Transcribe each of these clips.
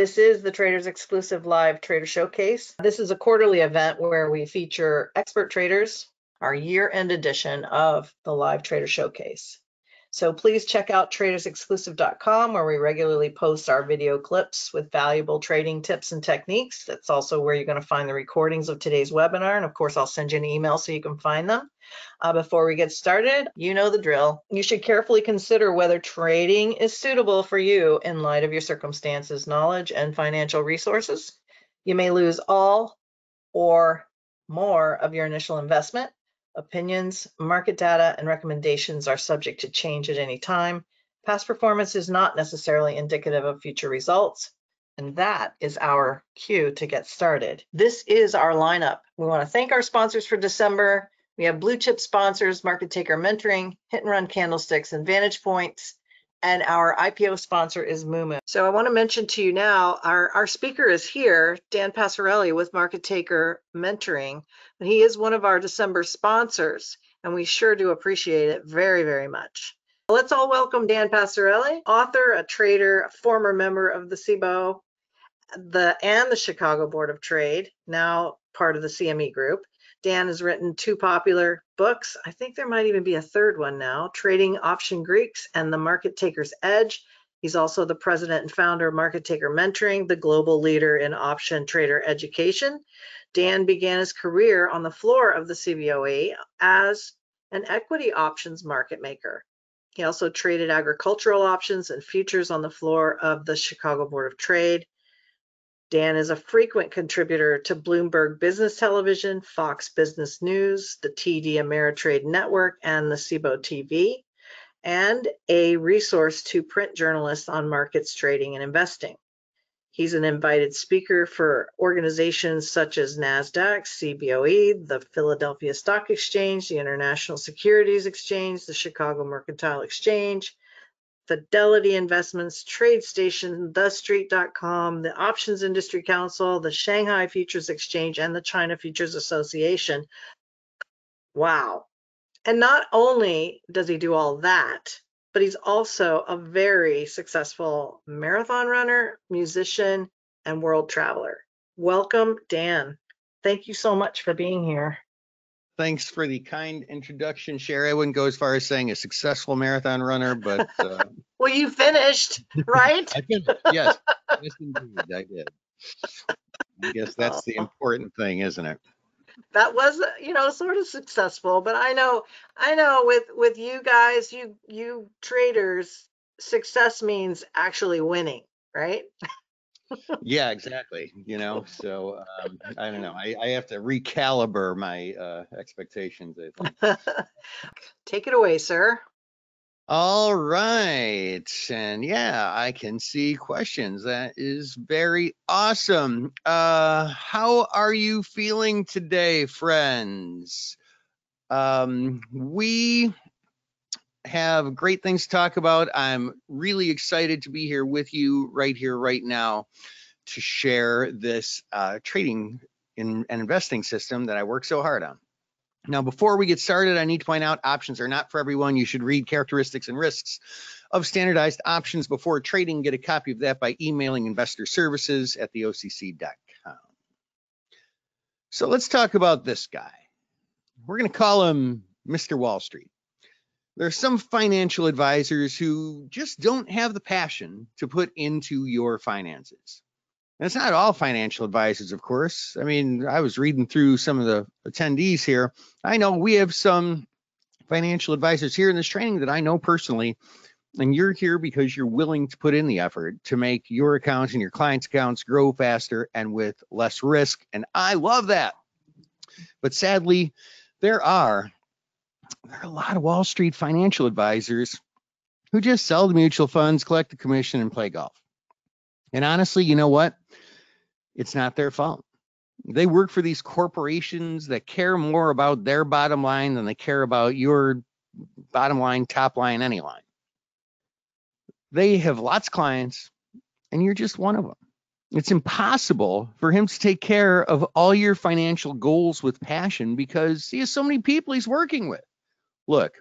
This is the Traders Exclusive Live Trader Showcase. This is a quarterly event where we feature expert traders, our year-end edition of the Live Trader Showcase. So please check out tradersexclusive.com where we regularly post our video clips with valuable trading tips and techniques. That's also where you're going to find the recordings of today's webinar. And of course, I'll send you an email so you can find them. Uh, before we get started, you know the drill. You should carefully consider whether trading is suitable for you in light of your circumstances, knowledge, and financial resources. You may lose all or more of your initial investment Opinions, market data, and recommendations are subject to change at any time. Past performance is not necessarily indicative of future results. And that is our cue to get started. This is our lineup. We want to thank our sponsors for December. We have blue chip sponsors, Market Taker Mentoring, Hit and Run Candlesticks, and Vantage Points and our IPO sponsor is Moomoo. So I want to mention to you now, our, our speaker is here, Dan Passarelli with Market Taker Mentoring, and he is one of our December sponsors, and we sure do appreciate it very, very much. Let's all welcome Dan Passarelli, author, a trader, a former member of the CBOE, the and the Chicago Board of Trade, now part of the CME Group. Dan has written two popular books. I think there might even be a third one now Trading Option Greeks and The Market Taker's Edge. He's also the president and founder of Market Taker Mentoring, the global leader in option trader education. Dan began his career on the floor of the CBOE as an equity options market maker. He also traded agricultural options and futures on the floor of the Chicago Board of Trade. Dan is a frequent contributor to Bloomberg Business Television, Fox Business News, the TD Ameritrade Network, and the CBOE TV, and a resource to print journalists on markets, trading, and investing. He's an invited speaker for organizations such as NASDAQ, CBOE, the Philadelphia Stock Exchange, the International Securities Exchange, the Chicago Mercantile Exchange, Fidelity Investments, TradeStation, TheStreet.com, the Options Industry Council, the Shanghai Futures Exchange, and the China Futures Association. Wow. And not only does he do all that, but he's also a very successful marathon runner, musician, and world traveler. Welcome, Dan. Thank you so much for being here. Thanks for the kind introduction, Sherry. I wouldn't go as far as saying a successful marathon runner, but uh, well, you finished, right? I finished. Yes, yes, indeed, I did. I guess that's the important thing, isn't it? That was, you know, sort of successful, but I know, I know, with with you guys, you you traders, success means actually winning, right? yeah, exactly. You know, so um, I don't know. I, I have to recalibrate my uh, expectations. I think. Take it away, sir. All right. And yeah, I can see questions. That is very awesome. Uh, how are you feeling today, friends? Um, we have great things to talk about. I'm really excited to be here with you right here, right now, to share this uh, trading in, and investing system that I work so hard on. Now, before we get started, I need to point out options are not for everyone. You should read characteristics and risks of standardized options before trading. Get a copy of that by emailing investor services at theocc.com. So let's talk about this guy. We're going to call him Mr. Wall Street. There are some financial advisors who just don't have the passion to put into your finances. And it's not all financial advisors, of course. I mean, I was reading through some of the attendees here. I know we have some financial advisors here in this training that I know personally, and you're here because you're willing to put in the effort to make your accounts and your clients' accounts grow faster and with less risk. And I love that. But sadly, there are there are a lot of Wall Street financial advisors who just sell the mutual funds, collect the commission, and play golf. And honestly, you know what? It's not their fault. They work for these corporations that care more about their bottom line than they care about your bottom line, top line, any line. They have lots of clients, and you're just one of them. It's impossible for him to take care of all your financial goals with passion because he has so many people he's working with. Look,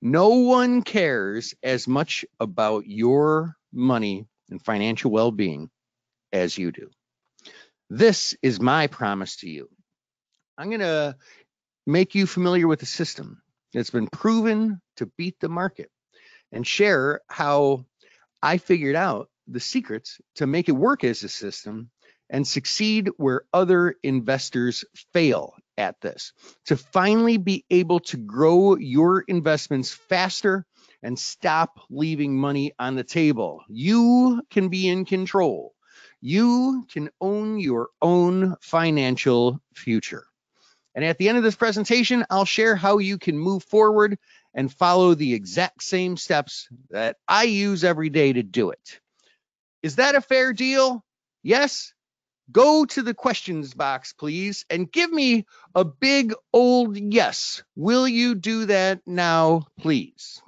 no one cares as much about your money and financial well being as you do. This is my promise to you. I'm going to make you familiar with a system that's been proven to beat the market and share how I figured out the secrets to make it work as a system and succeed where other investors fail at this. To finally be able to grow your investments faster and stop leaving money on the table. You can be in control. You can own your own financial future. And at the end of this presentation, I'll share how you can move forward and follow the exact same steps that I use every day to do it. Is that a fair deal? Yes? Go to the questions box, please, and give me a big old yes. Will you do that now, please?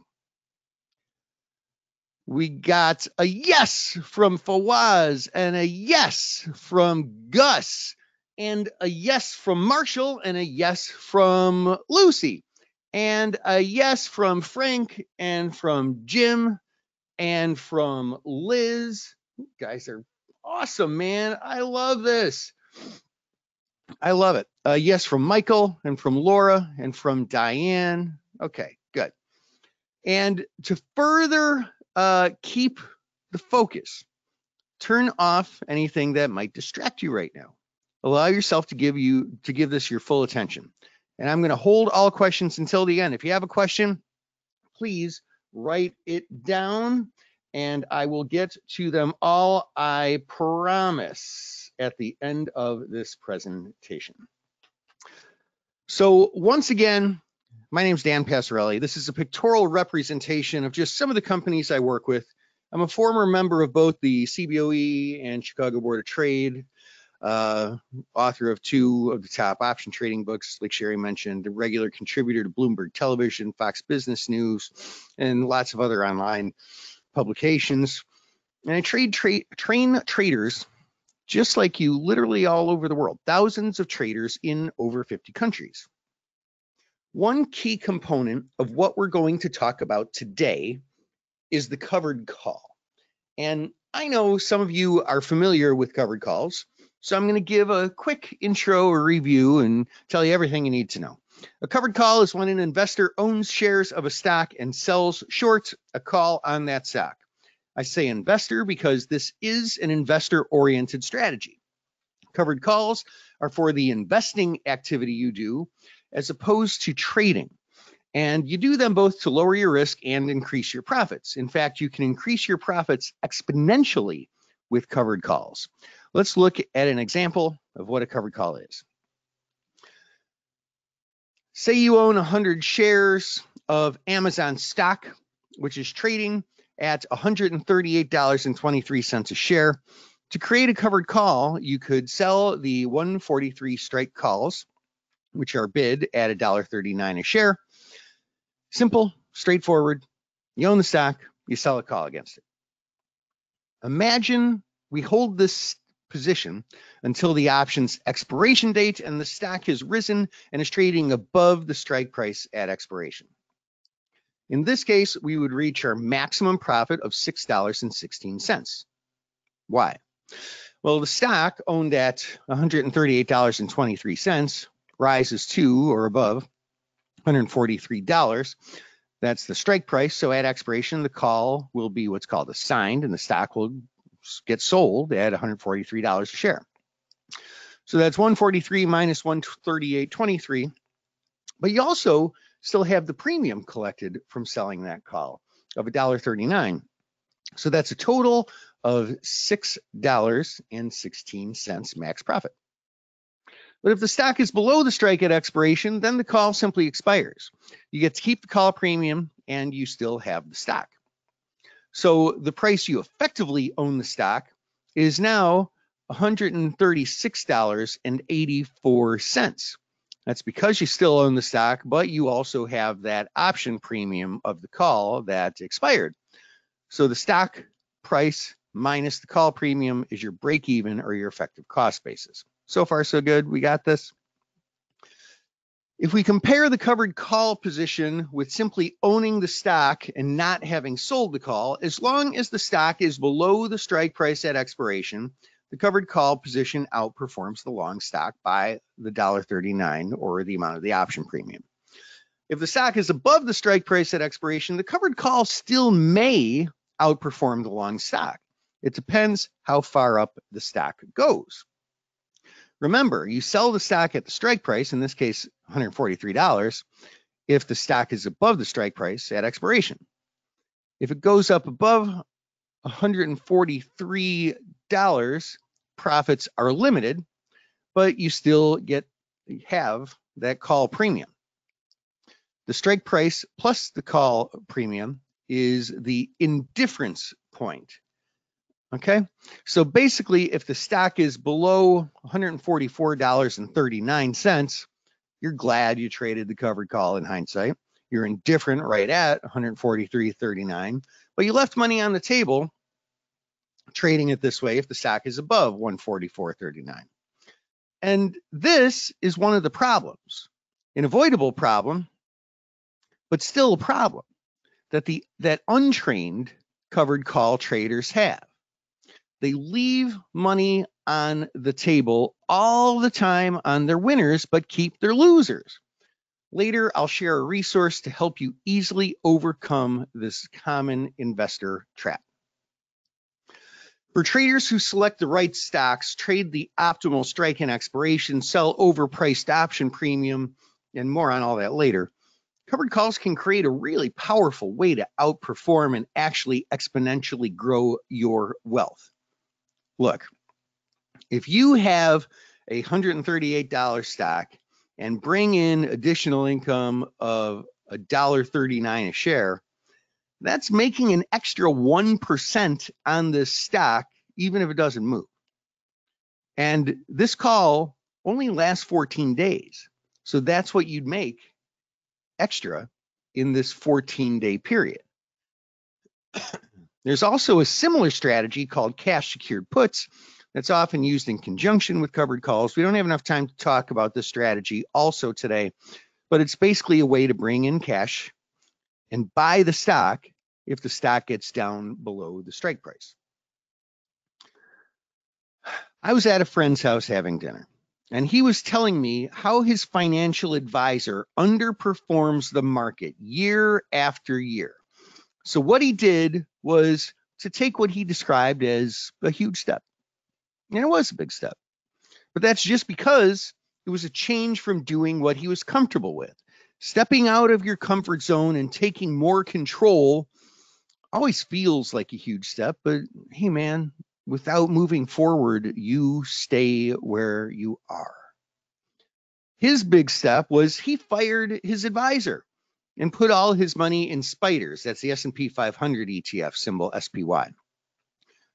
We got a yes from Fawaz and a yes from Gus and a yes from Marshall and a yes from Lucy and a yes from Frank and from Jim and from Liz. Guys are awesome, man. I love this. I love it. Uh, yes from Michael and from Laura and from Diane. Okay, good. And to further uh, keep the focus, turn off anything that might distract you right now. Allow yourself to give you to give this your full attention. And I'm going to hold all questions until the end. If you have a question, please write it down and I will get to them all, I promise, at the end of this presentation. So once again, my name is Dan Passarelli. This is a pictorial representation of just some of the companies I work with. I'm a former member of both the CBOE and Chicago Board of Trade, uh, author of two of the top option trading books, like Sherry mentioned, a regular contributor to Bloomberg Television, Fox Business News, and lots of other online publications. And I trade tra train traders just like you literally all over the world, thousands of traders in over 50 countries. One key component of what we're going to talk about today is the covered call. And I know some of you are familiar with covered calls, so I'm going to give a quick intro or review and tell you everything you need to know. A covered call is when an investor owns shares of a stock and sells short a call on that stock. I say investor because this is an investor oriented strategy. Covered calls are for the investing activity you do as opposed to trading. And you do them both to lower your risk and increase your profits. In fact, you can increase your profits exponentially with covered calls. Let's look at an example of what a covered call is. Say you own 100 shares of Amazon stock, which is trading at $138.23 a share. To create a covered call, you could sell the 143 strike calls, which are bid at $1.39 a share. Simple, straightforward. You own the stock, you sell a call against it. Imagine we hold this position until the option's expiration date and the stock has risen and is trading above the strike price at expiration. In this case, we would reach our maximum profit of $6.16. Why? Well, the stock owned at $138.23 rises to or above $143. That's the strike price. So at expiration, the call will be what's called assigned and the stock will get sold at $143 a share. So that's 143 minus 138.23. But you also still have the premium collected from selling that call of $1.39. So that's a total of $6.16 max profit. But if the stock is below the strike at expiration, then the call simply expires. You get to keep the call premium and you still have the stock. So the price you effectively own the stock is now $136.84. That's because you still own the stock, but you also have that option premium of the call that expired. So the stock price minus the call premium is your break even or your effective cost basis. So far, so good. We got this. If we compare the covered call position with simply owning the stock and not having sold the call, as long as the stock is below the strike price at expiration, the covered call position outperforms the long stock by the $1.39 or the amount of the option premium. If the stock is above the strike price at expiration, the covered call still may outperform the long stock. It depends how far up the stock goes. Remember, you sell the stock at the strike price, in this case, $143, if the stock is above the strike price at expiration. If it goes up above $143, profits are limited, but you still get have that call premium. The strike price plus the call premium is the indifference point. Okay, so basically, if the stock is below $144.39, you're glad you traded the covered call in hindsight. You're indifferent right at 143.39, but you left money on the table trading it this way if the stock is above 144.39. And this is one of the problems, an avoidable problem, but still a problem that the that untrained covered call traders have. They leave money on the table all the time on their winners, but keep their losers. Later, I'll share a resource to help you easily overcome this common investor trap. For traders who select the right stocks, trade the optimal strike and expiration, sell overpriced option premium, and more on all that later, covered calls can create a really powerful way to outperform and actually exponentially grow your wealth. Look, if you have a $138 stock and bring in additional income of $1.39 a share, that's making an extra 1% on this stock, even if it doesn't move. And this call only lasts 14 days. So that's what you'd make extra in this 14 day period. There's also a similar strategy called cash secured puts that's often used in conjunction with covered calls. We don't have enough time to talk about this strategy also today, but it's basically a way to bring in cash and buy the stock if the stock gets down below the strike price. I was at a friend's house having dinner, and he was telling me how his financial advisor underperforms the market year after year. So, what he did was to take what he described as a huge step. And it was a big step. But that's just because it was a change from doing what he was comfortable with. Stepping out of your comfort zone and taking more control always feels like a huge step, but hey, man, without moving forward, you stay where you are. His big step was he fired his advisor and put all his money in spiders. That's the S&P 500 ETF symbol SPY.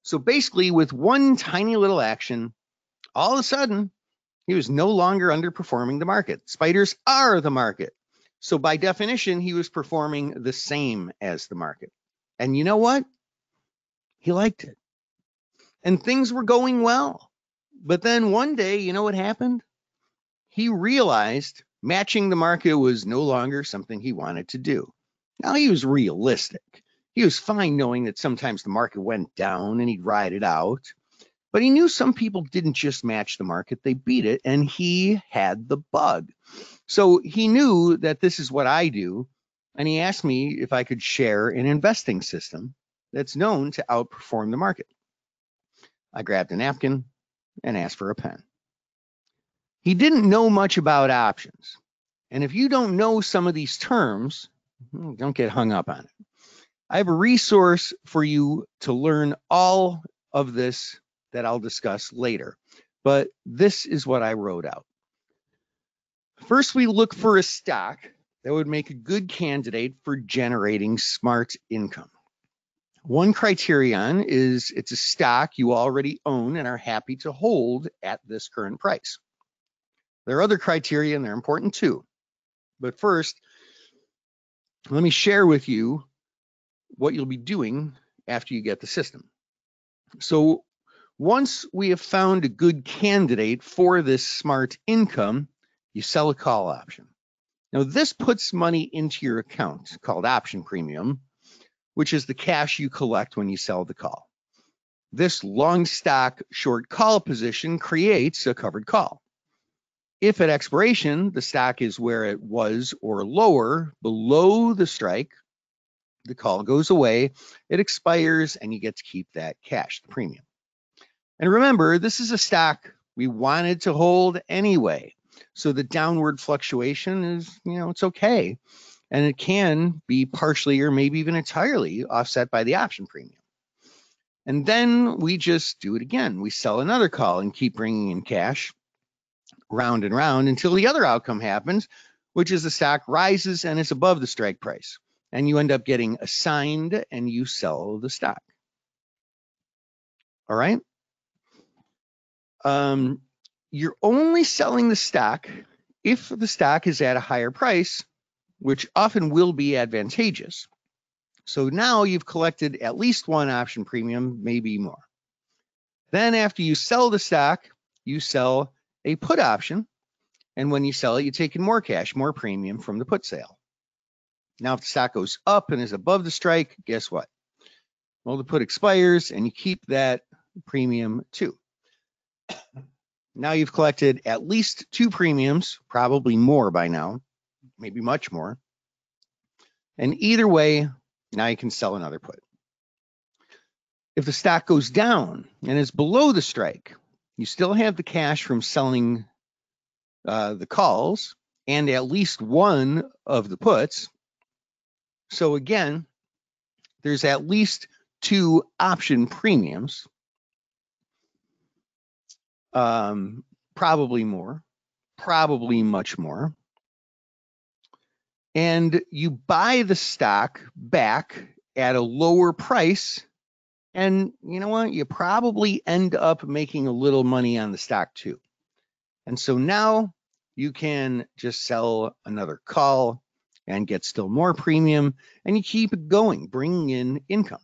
So basically with one tiny little action, all of a sudden he was no longer underperforming the market. Spiders are the market. So by definition, he was performing the same as the market. And you know what? He liked it. And things were going well. But then one day, you know what happened? He realized matching the market was no longer something he wanted to do. Now he was realistic. He was fine knowing that sometimes the market went down and he'd ride it out. But he knew some people didn't just match the market, they beat it, and he had the bug. So he knew that this is what I do. And he asked me if I could share an investing system that's known to outperform the market. I grabbed a napkin and asked for a pen. He didn't know much about options. And if you don't know some of these terms, hmm, don't get hung up on it. I have a resource for you to learn all of this that I'll discuss later, but this is what I wrote out. First, we look for a stock that would make a good candidate for generating smart income. One criterion is it's a stock you already own and are happy to hold at this current price. There are other criteria and they're important too. But first, let me share with you what you'll be doing after you get the system. So once we have found a good candidate for this smart income, you sell a call option. Now this puts money into your account called option premium, which is the cash you collect when you sell the call. This long stock short call position creates a covered call. If at expiration, the stock is where it was or lower below the strike, the call goes away, it expires, and you get to keep that cash, the premium. And remember, this is a stock we wanted to hold anyway. So the downward fluctuation is, you know, it's okay. And it can be partially or maybe even entirely offset by the option premium. And then we just do it again. We sell another call and keep bringing in cash round and round until the other outcome happens, which is the stock rises and is above the strike price. And you end up getting assigned and you sell the stock. All right. Um, you're only selling the stock if the stock is at a higher price, which often will be advantageous. So now you've collected at least one option premium, maybe more. Then after you sell the stock, you sell a put option. And when you sell it, you take in more cash, more premium from the put sale. Now, if the stock goes up and is above the strike, guess what? Well, the put expires and you keep that premium too. Now you've collected at least two premiums, probably more by now, maybe much more. And either way, now you can sell another put. If the stock goes down and is below the strike, you still have the cash from selling uh, the calls and at least one of the puts. So again, there's at least two option premiums, um, probably more, probably much more and you buy the stock back at a lower price. And you know what? You probably end up making a little money on the stock too. And so now you can just sell another call and get still more premium and you keep going, bringing in income.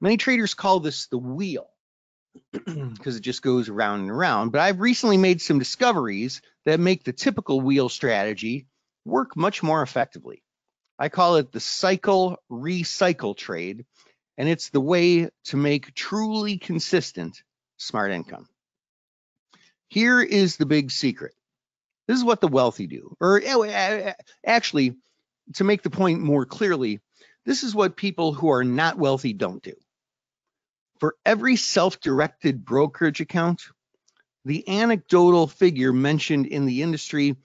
Many traders call this the wheel because it just goes around and around. But I've recently made some discoveries that make the typical wheel strategy work much more effectively. I call it the cycle recycle trade, and it's the way to make truly consistent smart income. Here is the big secret. This is what the wealthy do, or eh, eh, eh, actually, to make the point more clearly, this is what people who are not wealthy don't do. For every self-directed brokerage account, the anecdotal figure mentioned in the industry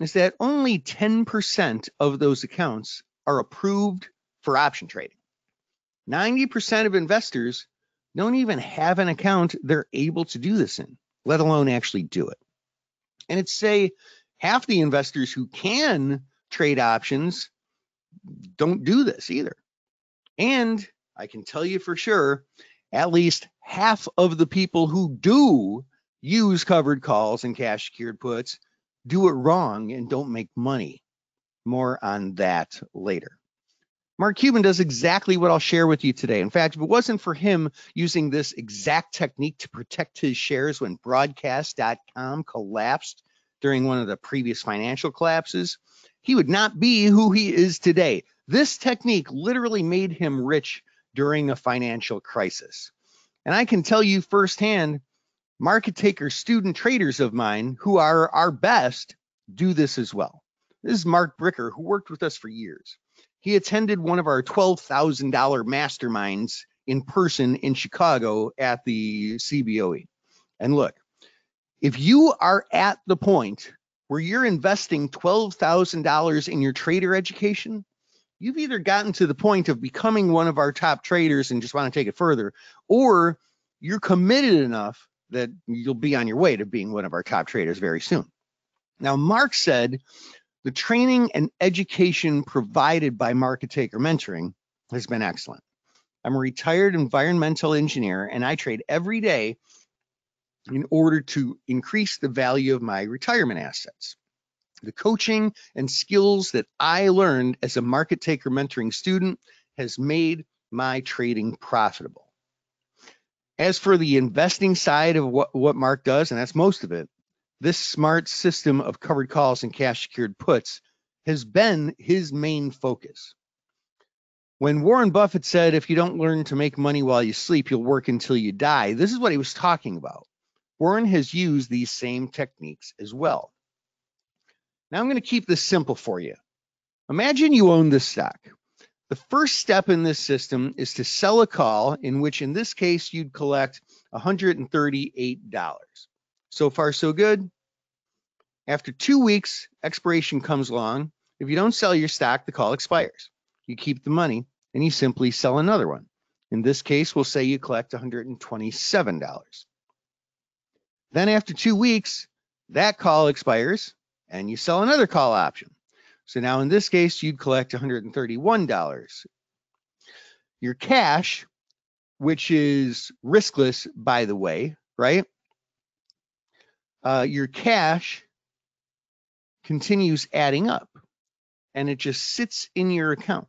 is that only 10% of those accounts are approved for option trading. 90% of investors don't even have an account they're able to do this in, let alone actually do it. And it's say half the investors who can trade options don't do this either. And I can tell you for sure, at least half of the people who do use covered calls and cash secured puts do it wrong and don't make money. More on that later. Mark Cuban does exactly what I'll share with you today. In fact, if it wasn't for him using this exact technique to protect his shares when broadcast.com collapsed during one of the previous financial collapses, he would not be who he is today. This technique literally made him rich during a financial crisis. And I can tell you firsthand, market taker student traders of mine who are our best do this as well. This is Mark Bricker, who worked with us for years. He attended one of our $12,000 masterminds in person in Chicago at the CBOE. And look, if you are at the point where you're investing $12,000 in your trader education, you've either gotten to the point of becoming one of our top traders and just want to take it further, or you're committed enough that you'll be on your way to being one of our top traders very soon. Now, Mark said the training and education provided by Market Taker Mentoring has been excellent. I'm a retired environmental engineer and I trade every day in order to increase the value of my retirement assets. The coaching and skills that I learned as a market taker mentoring student has made my trading profitable. As for the investing side of what, what Mark does, and that's most of it, this smart system of covered calls and cash secured puts has been his main focus. When Warren Buffett said, if you don't learn to make money while you sleep, you'll work until you die, this is what he was talking about. Warren has used these same techniques as well. Now I'm going to keep this simple for you. Imagine you own this stock. The first step in this system is to sell a call in which in this case you'd collect $138. So far so good. After two weeks, expiration comes along. If you don't sell your stock, the call expires. You keep the money and you simply sell another one. In this case, we'll say you collect $127. Then after two weeks, that call expires and you sell another call option. So now in this case, you'd collect $131. Your cash, which is riskless, by the way, right? Uh, your cash continues adding up and it just sits in your account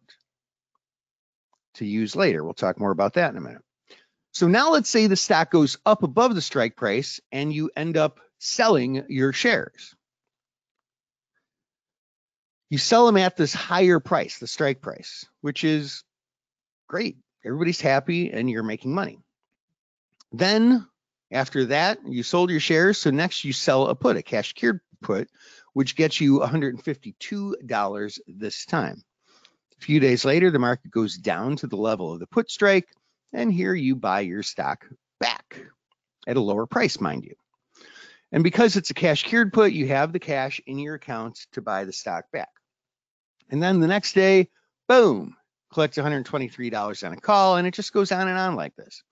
to use later. We'll talk more about that in a minute. So now let's say the stock goes up above the strike price and you end up selling your shares. You sell them at this higher price, the strike price, which is great. Everybody's happy and you're making money. Then after that, you sold your shares. So next you sell a put, a cash secured put, which gets you $152 this time. A few days later, the market goes down to the level of the put strike, and here you buy your stock back at a lower price, mind you. And because it's a cash secured put, you have the cash in your account to buy the stock back. And then the next day, boom, collect $123 on a call, and it just goes on and on like this.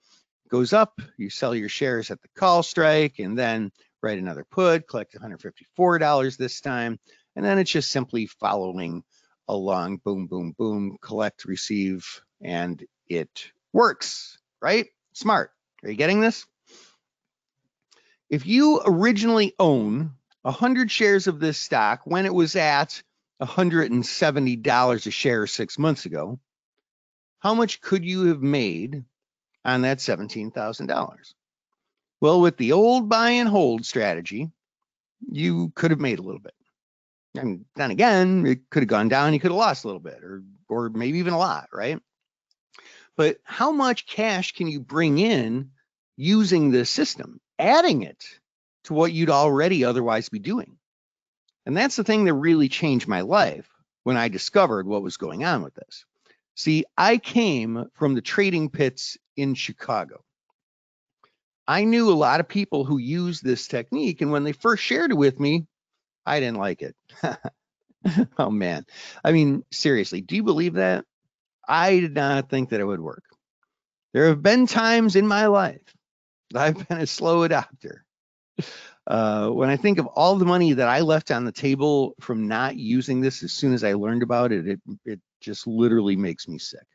Goes up, you sell your shares at the call strike, and then write another put, collect $154 this time, and then it's just simply following along, boom, boom, boom, collect, receive, and it works, right? Smart. Are you getting this? If you originally own 100 shares of this stock when it was at $170 a share six months ago, how much could you have made on that $17,000? Well, with the old buy and hold strategy, you could have made a little bit. And then again, it could have gone down, you could have lost a little bit, or or maybe even a lot, right? But how much cash can you bring in using this system, adding it to what you'd already otherwise be doing? And that's the thing that really changed my life when I discovered what was going on with this. See, I came from the trading pits in Chicago. I knew a lot of people who used this technique, and when they first shared it with me, I didn't like it. oh man. I mean, seriously, do you believe that? I did not think that it would work. There have been times in my life that I've been a slow adopter. Uh, when I think of all the money that I left on the table from not using this as soon as I learned about it, it, it just literally makes me sick.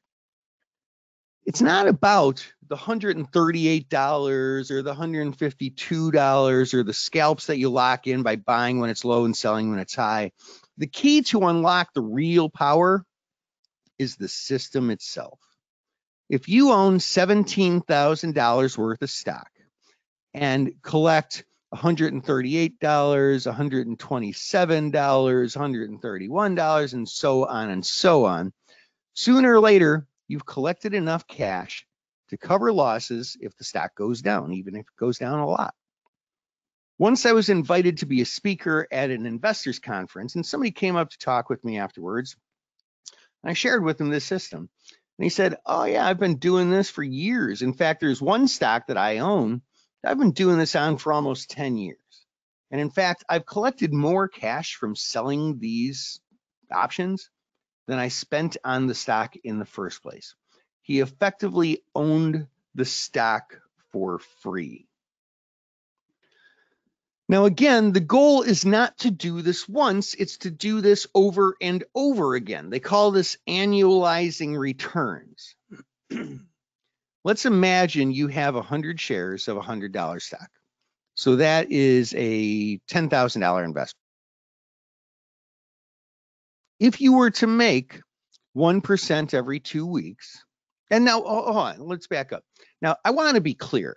It's not about the $138 or the $152 or the scalps that you lock in by buying when it's low and selling when it's high. The key to unlock the real power is the system itself. If you own $17,000 worth of stock and collect $138, $127, $131, and so on and so on. Sooner or later, you've collected enough cash to cover losses if the stock goes down, even if it goes down a lot. Once I was invited to be a speaker at an investors conference, and somebody came up to talk with me afterwards. I shared with him this system. And he said, Oh, yeah, I've been doing this for years. In fact, there's one stock that I own I've been doing this on for almost 10 years. And in fact, I've collected more cash from selling these options than I spent on the stock in the first place. He effectively owned the stock for free. Now, again, the goal is not to do this once, it's to do this over and over again. They call this annualizing returns. Let's imagine you have 100 shares of $100 stock. So that is a $10,000 investment. If you were to make 1% every two weeks, and now hold on, let's back up. Now, I want to be clear.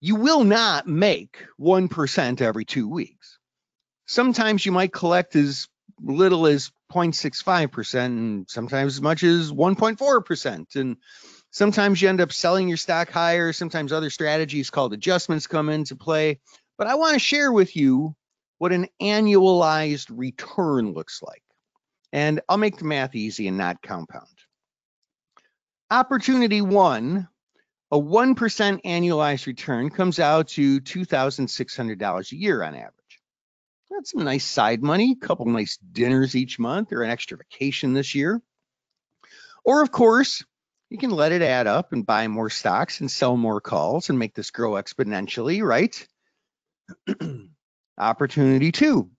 You will not make 1% every two weeks. Sometimes you might collect as little as 0.65% and sometimes as much as 1.4%. And sometimes you end up selling your stock higher. Sometimes other strategies called adjustments come into play. But I want to share with you what an annualized return looks like. And I'll make the math easy and not compound. Opportunity one, a 1% annualized return comes out to $2,600 a year on average. That's some nice side money, a couple nice dinners each month or an extra vacation this year. Or of course, you can let it add up and buy more stocks and sell more calls and make this grow exponentially, right? Opportunity two,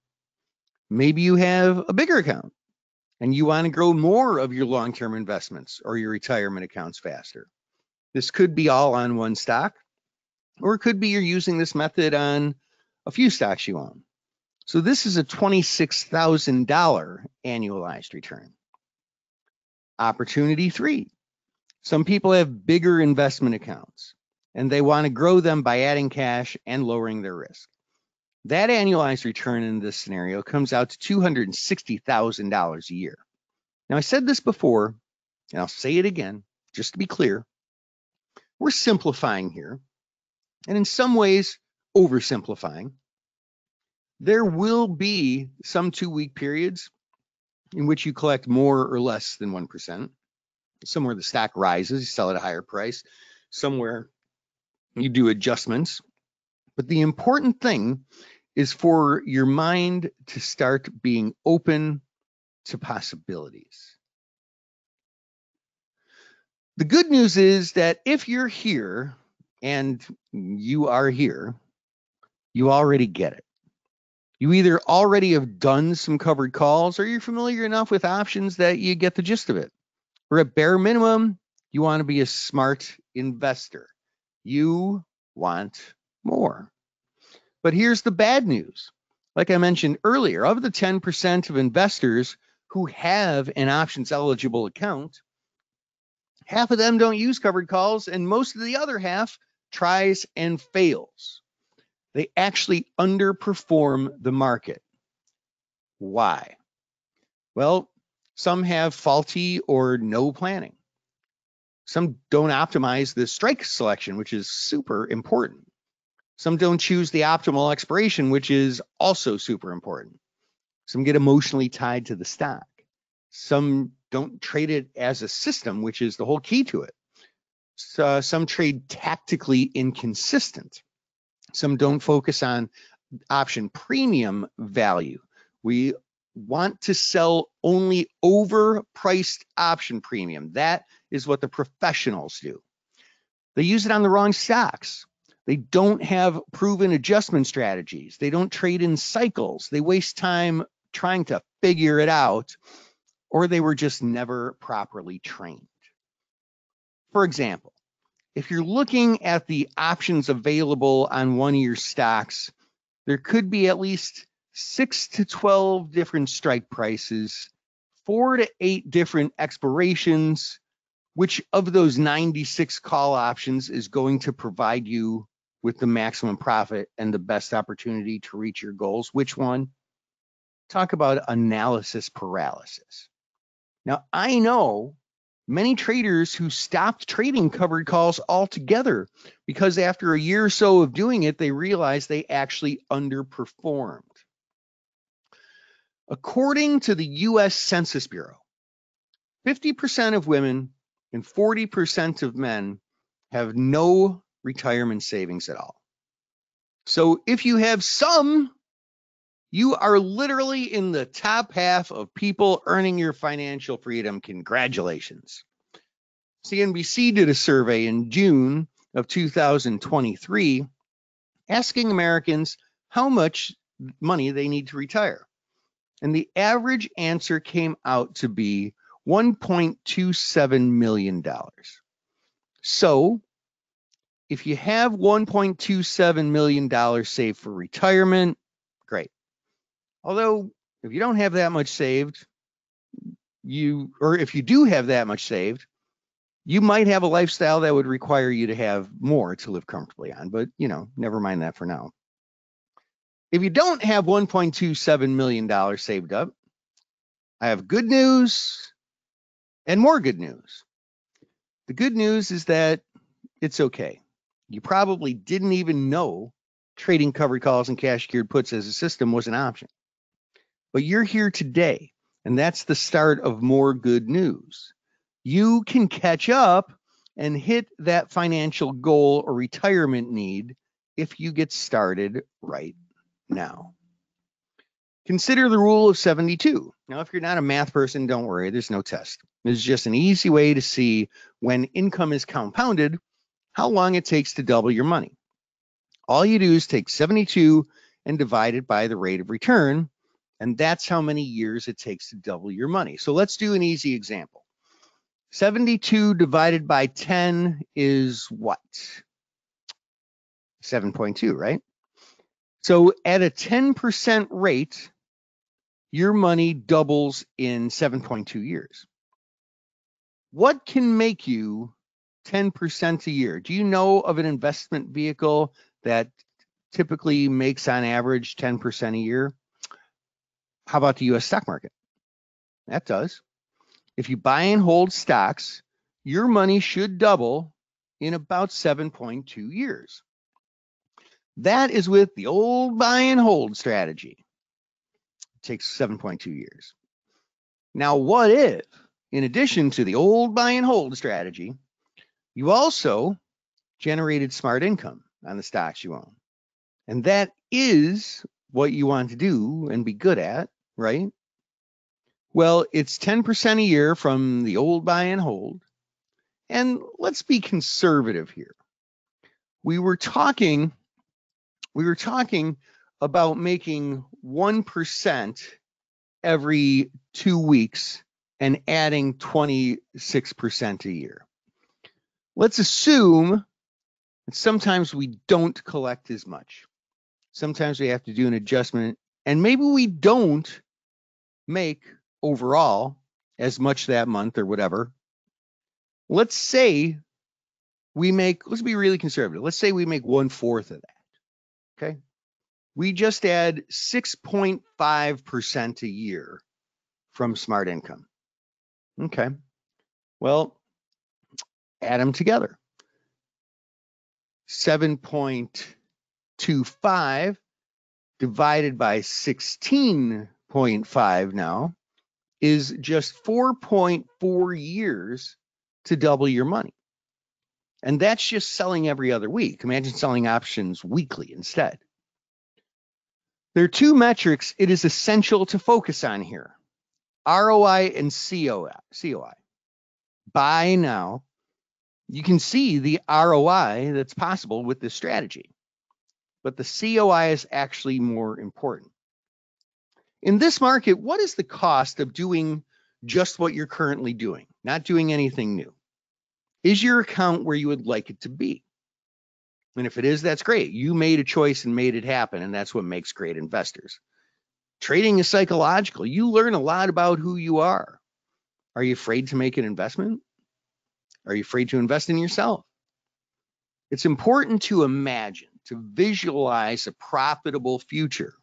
maybe you have a bigger account and you want to grow more of your long-term investments or your retirement accounts faster. This could be all on one stock, or it could be you're using this method on a few stocks you own. So this is a $26,000 annualized return. Opportunity three. Some people have bigger investment accounts and they want to grow them by adding cash and lowering their risk. That annualized return in this scenario comes out to $260,000 a year. Now, I said this before, and I'll say it again, just to be clear. We're simplifying here, and in some ways, oversimplifying there will be some two week periods in which you collect more or less than 1%. Somewhere the stock rises, you sell at a higher price. Somewhere you do adjustments. But the important thing is for your mind to start being open to possibilities. The good news is that if you're here and you are here, you already get it you either already have done some covered calls or you're familiar enough with options that you get the gist of it. Or at bare minimum, you want to be a smart investor. You want more. But here's the bad news. Like I mentioned earlier, of the 10% of investors who have an options eligible account, half of them don't use covered calls, and most of the other half tries and fails they actually underperform the market. Why? Well, some have faulty or no planning. Some don't optimize the strike selection, which is super important. Some don't choose the optimal expiration, which is also super important. Some get emotionally tied to the stock. Some don't trade it as a system, which is the whole key to it. So some trade tactically inconsistent. Some don't focus on option premium value. We want to sell only overpriced option premium. That is what the professionals do. They use it on the wrong stocks. They don't have proven adjustment strategies. They don't trade in cycles. They waste time trying to figure it out, or they were just never properly trained. For example, if you're looking at the options available on one of your stocks, there could be at least six to 12 different strike prices, four to eight different expirations. Which of those 96 call options is going to provide you with the maximum profit and the best opportunity to reach your goals? Which one? Talk about analysis paralysis. Now, I know many traders who stopped trading covered calls altogether because after a year or so of doing it, they realized they actually underperformed. According to the US Census Bureau, 50% of women and 40% of men have no retirement savings at all. So if you have some, you are literally in the top half of people earning your financial freedom. Congratulations. CNBC did a survey in June of 2023 asking Americans how much money they need to retire. And the average answer came out to be $1.27 million. So if you have $1.27 million saved for retirement, great. Although, if you don't have that much saved, you, or if you do have that much saved, you might have a lifestyle that would require you to have more to live comfortably on, but you know, never mind that for now. If you don't have $1.27 million saved up, I have good news and more good news. The good news is that it's okay. You probably didn't even know trading covered calls and cash secured puts as a system was an option. But you're here today, and that's the start of more good news. You can catch up and hit that financial goal or retirement need if you get started right now. Consider the rule of 72. Now, if you're not a math person, don't worry, there's no test. It's just an easy way to see when income is compounded, how long it takes to double your money. All you do is take 72 and divide it by the rate of return, and that's how many years it takes to double your money. So let's do an easy example. 72 divided by 10 is what? 7.2, right? So at a 10% rate, your money doubles in 7.2 years. What can make you 10% a year? Do you know of an investment vehicle that typically makes on average 10% a year? How about the US stock market? That does. If you buy and hold stocks, your money should double in about 7.2 years. That is with the old buy and hold strategy. It takes 7.2 years. Now, what if, in addition to the old buy and hold strategy, you also generated smart income on the stocks you own? And that is what you want to do and be good at, right? Well, it's 10% a year from the old buy and hold. And let's be conservative here. We were talking we were talking about making 1% every two weeks and adding 26% a year. Let's assume that sometimes we don't collect as much. Sometimes we have to do an adjustment, and maybe we don't make overall as much that month or whatever. Let's say we make, let's be really conservative. Let's say we make one fourth of that. Okay. We just add 6.5% a year from smart income. Okay. Well, add them together. 7.25 divided by 16.5 now is just 4.4 years to double your money. And that's just selling every other week. Imagine selling options weekly instead. There are two metrics it is essential to focus on here ROI and COI. By now. You can see the ROI that's possible with this strategy, but the COI is actually more important. In this market, what is the cost of doing just what you're currently doing, not doing anything new? Is your account where you would like it to be? And if it is, that's great. You made a choice and made it happen, and that's what makes great investors. Trading is psychological. You learn a lot about who you are. Are you afraid to make an investment? Are you afraid to invest in yourself? It's important to imagine, to visualize a profitable future.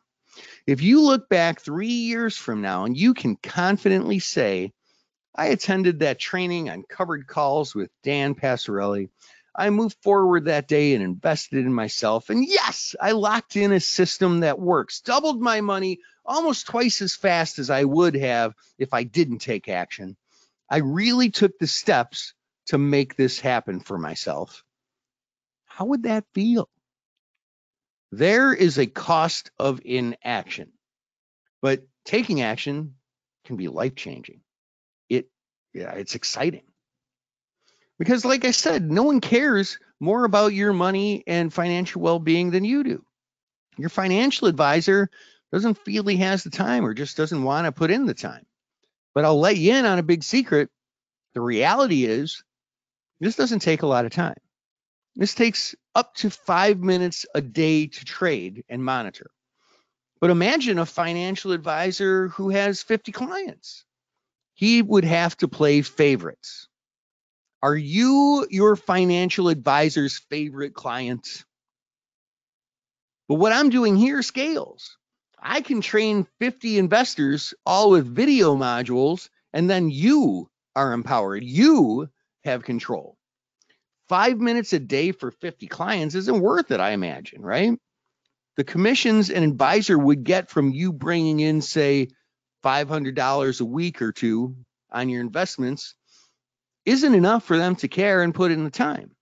If you look back three years from now and you can confidently say, I attended that training on covered calls with Dan Passarelli. I moved forward that day and invested in myself. And yes, I locked in a system that works, doubled my money almost twice as fast as I would have if I didn't take action. I really took the steps to make this happen for myself. How would that feel? There is a cost of inaction, but taking action can be life changing yeah, it's exciting. Because, like I said, no one cares more about your money and financial well being than you do. Your financial advisor doesn't feel he has the time or just doesn't want to put in the time. But I'll let you in on a big secret. The reality is, this doesn't take a lot of time. This takes up to five minutes a day to trade and monitor. But imagine a financial advisor who has 50 clients he would have to play favorites. Are you your financial advisor's favorite client? But what I'm doing here scales. I can train 50 investors all with video modules, and then you are empowered. You have control. Five minutes a day for 50 clients isn't worth it, I imagine, right? The commissions an advisor would get from you bringing in, say, $500 a week or two on your investments isn't enough for them to care and put in the time,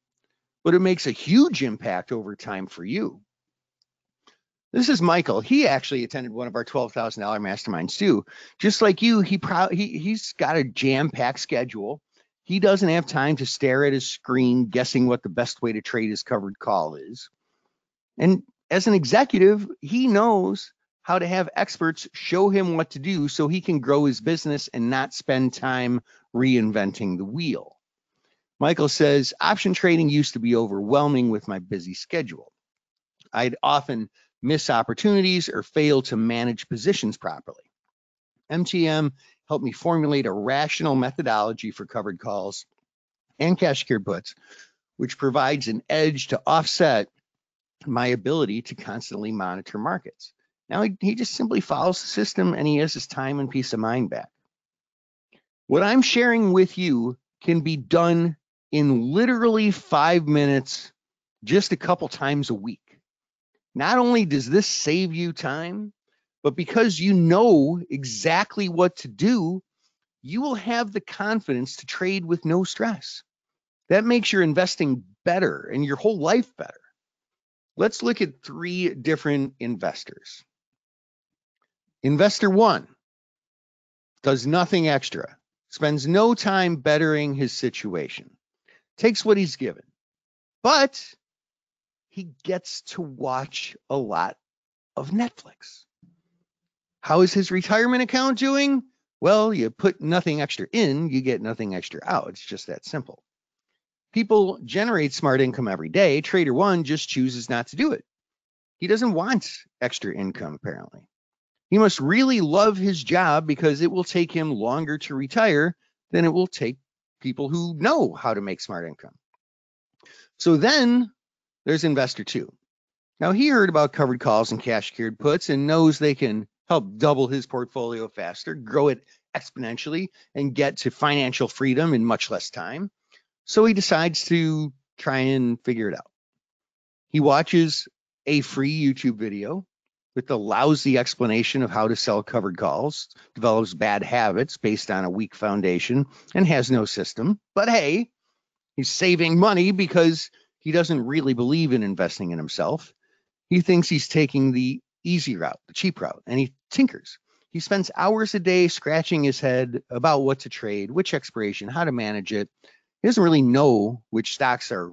but it makes a huge impact over time for you. This is Michael. He actually attended one of our $12,000 masterminds too. Just like you, he pro- he he's got a jam-packed schedule. He doesn't have time to stare at his screen guessing what the best way to trade his covered call is. And as an executive, he knows how to have experts show him what to do so he can grow his business and not spend time reinventing the wheel. Michael says, option trading used to be overwhelming with my busy schedule. I'd often miss opportunities, or fail to manage positions properly. MTM helped me formulate a rational methodology for covered calls and cash secured puts, which provides an edge to offset my ability to constantly monitor markets. Now he, he just simply follows the system and he has his time and peace of mind back. What I'm sharing with you can be done in literally five minutes, just a couple times a week. Not only does this save you time, but because you know exactly what to do, you will have the confidence to trade with no stress. That makes your investing better and your whole life better. Let's look at three different investors. Investor one does nothing extra, spends no time bettering his situation, takes what he's given, but he gets to watch a lot of Netflix. How is his retirement account doing? Well, you put nothing extra in, you get nothing extra out. It's just that simple. People generate smart income every day. Trader one just chooses not to do it. He doesn't want extra income, apparently. He must really love his job because it will take him longer to retire than it will take people who know how to make smart income. So then there's investor two. Now he heard about covered calls and cash secured puts and knows they can help double his portfolio faster, grow it exponentially, and get to financial freedom in much less time. So he decides to try and figure it out. He watches a free YouTube video with the lousy explanation of how to sell covered calls, develops bad habits based on a weak foundation, and has no system. But hey, he's saving money because he doesn't really believe in investing in himself. He thinks he's taking the easy route, the cheap route, and he tinkers. He spends hours a day scratching his head about what to trade, which expiration, how to manage it. He doesn't really know which stocks are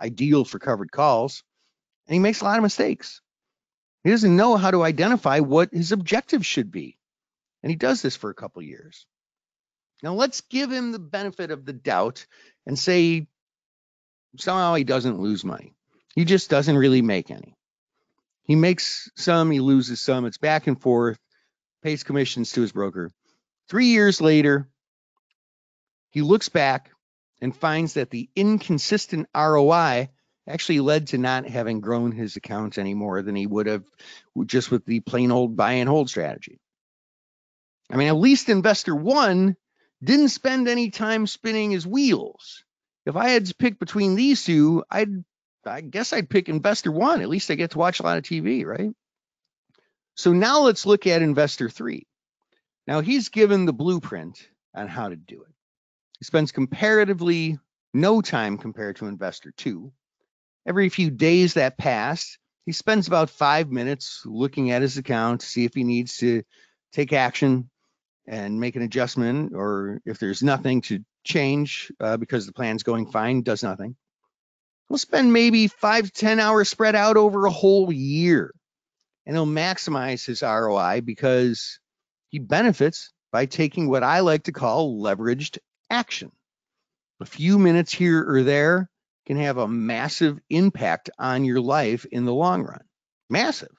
ideal for covered calls, and he makes a lot of mistakes. He doesn't know how to identify what his objective should be, and he does this for a couple years. Now let's give him the benefit of the doubt and say somehow he doesn't lose money. He just doesn't really make any. He makes some, he loses some. It's back and forth, pays commissions to his broker. Three years later, he looks back and finds that the inconsistent ROI actually led to not having grown his accounts any more than he would have just with the plain old buy and hold strategy. I mean, at least investor one didn't spend any time spinning his wheels if I had to pick between these two, I'd I guess I'd pick investor one. At least I get to watch a lot of TV, right? So now let's look at investor three. Now he's given the blueprint on how to do it. He spends comparatively no time compared to investor two. Every few days that pass, he spends about five minutes looking at his account to see if he needs to take action and make an adjustment or if there's nothing to change uh, because the plan's going fine, does nothing. He'll spend maybe five to 10 hours spread out over a whole year and he'll maximize his ROI because he benefits by taking what I like to call leveraged action. A few minutes here or there can have a massive impact on your life in the long run. Massive.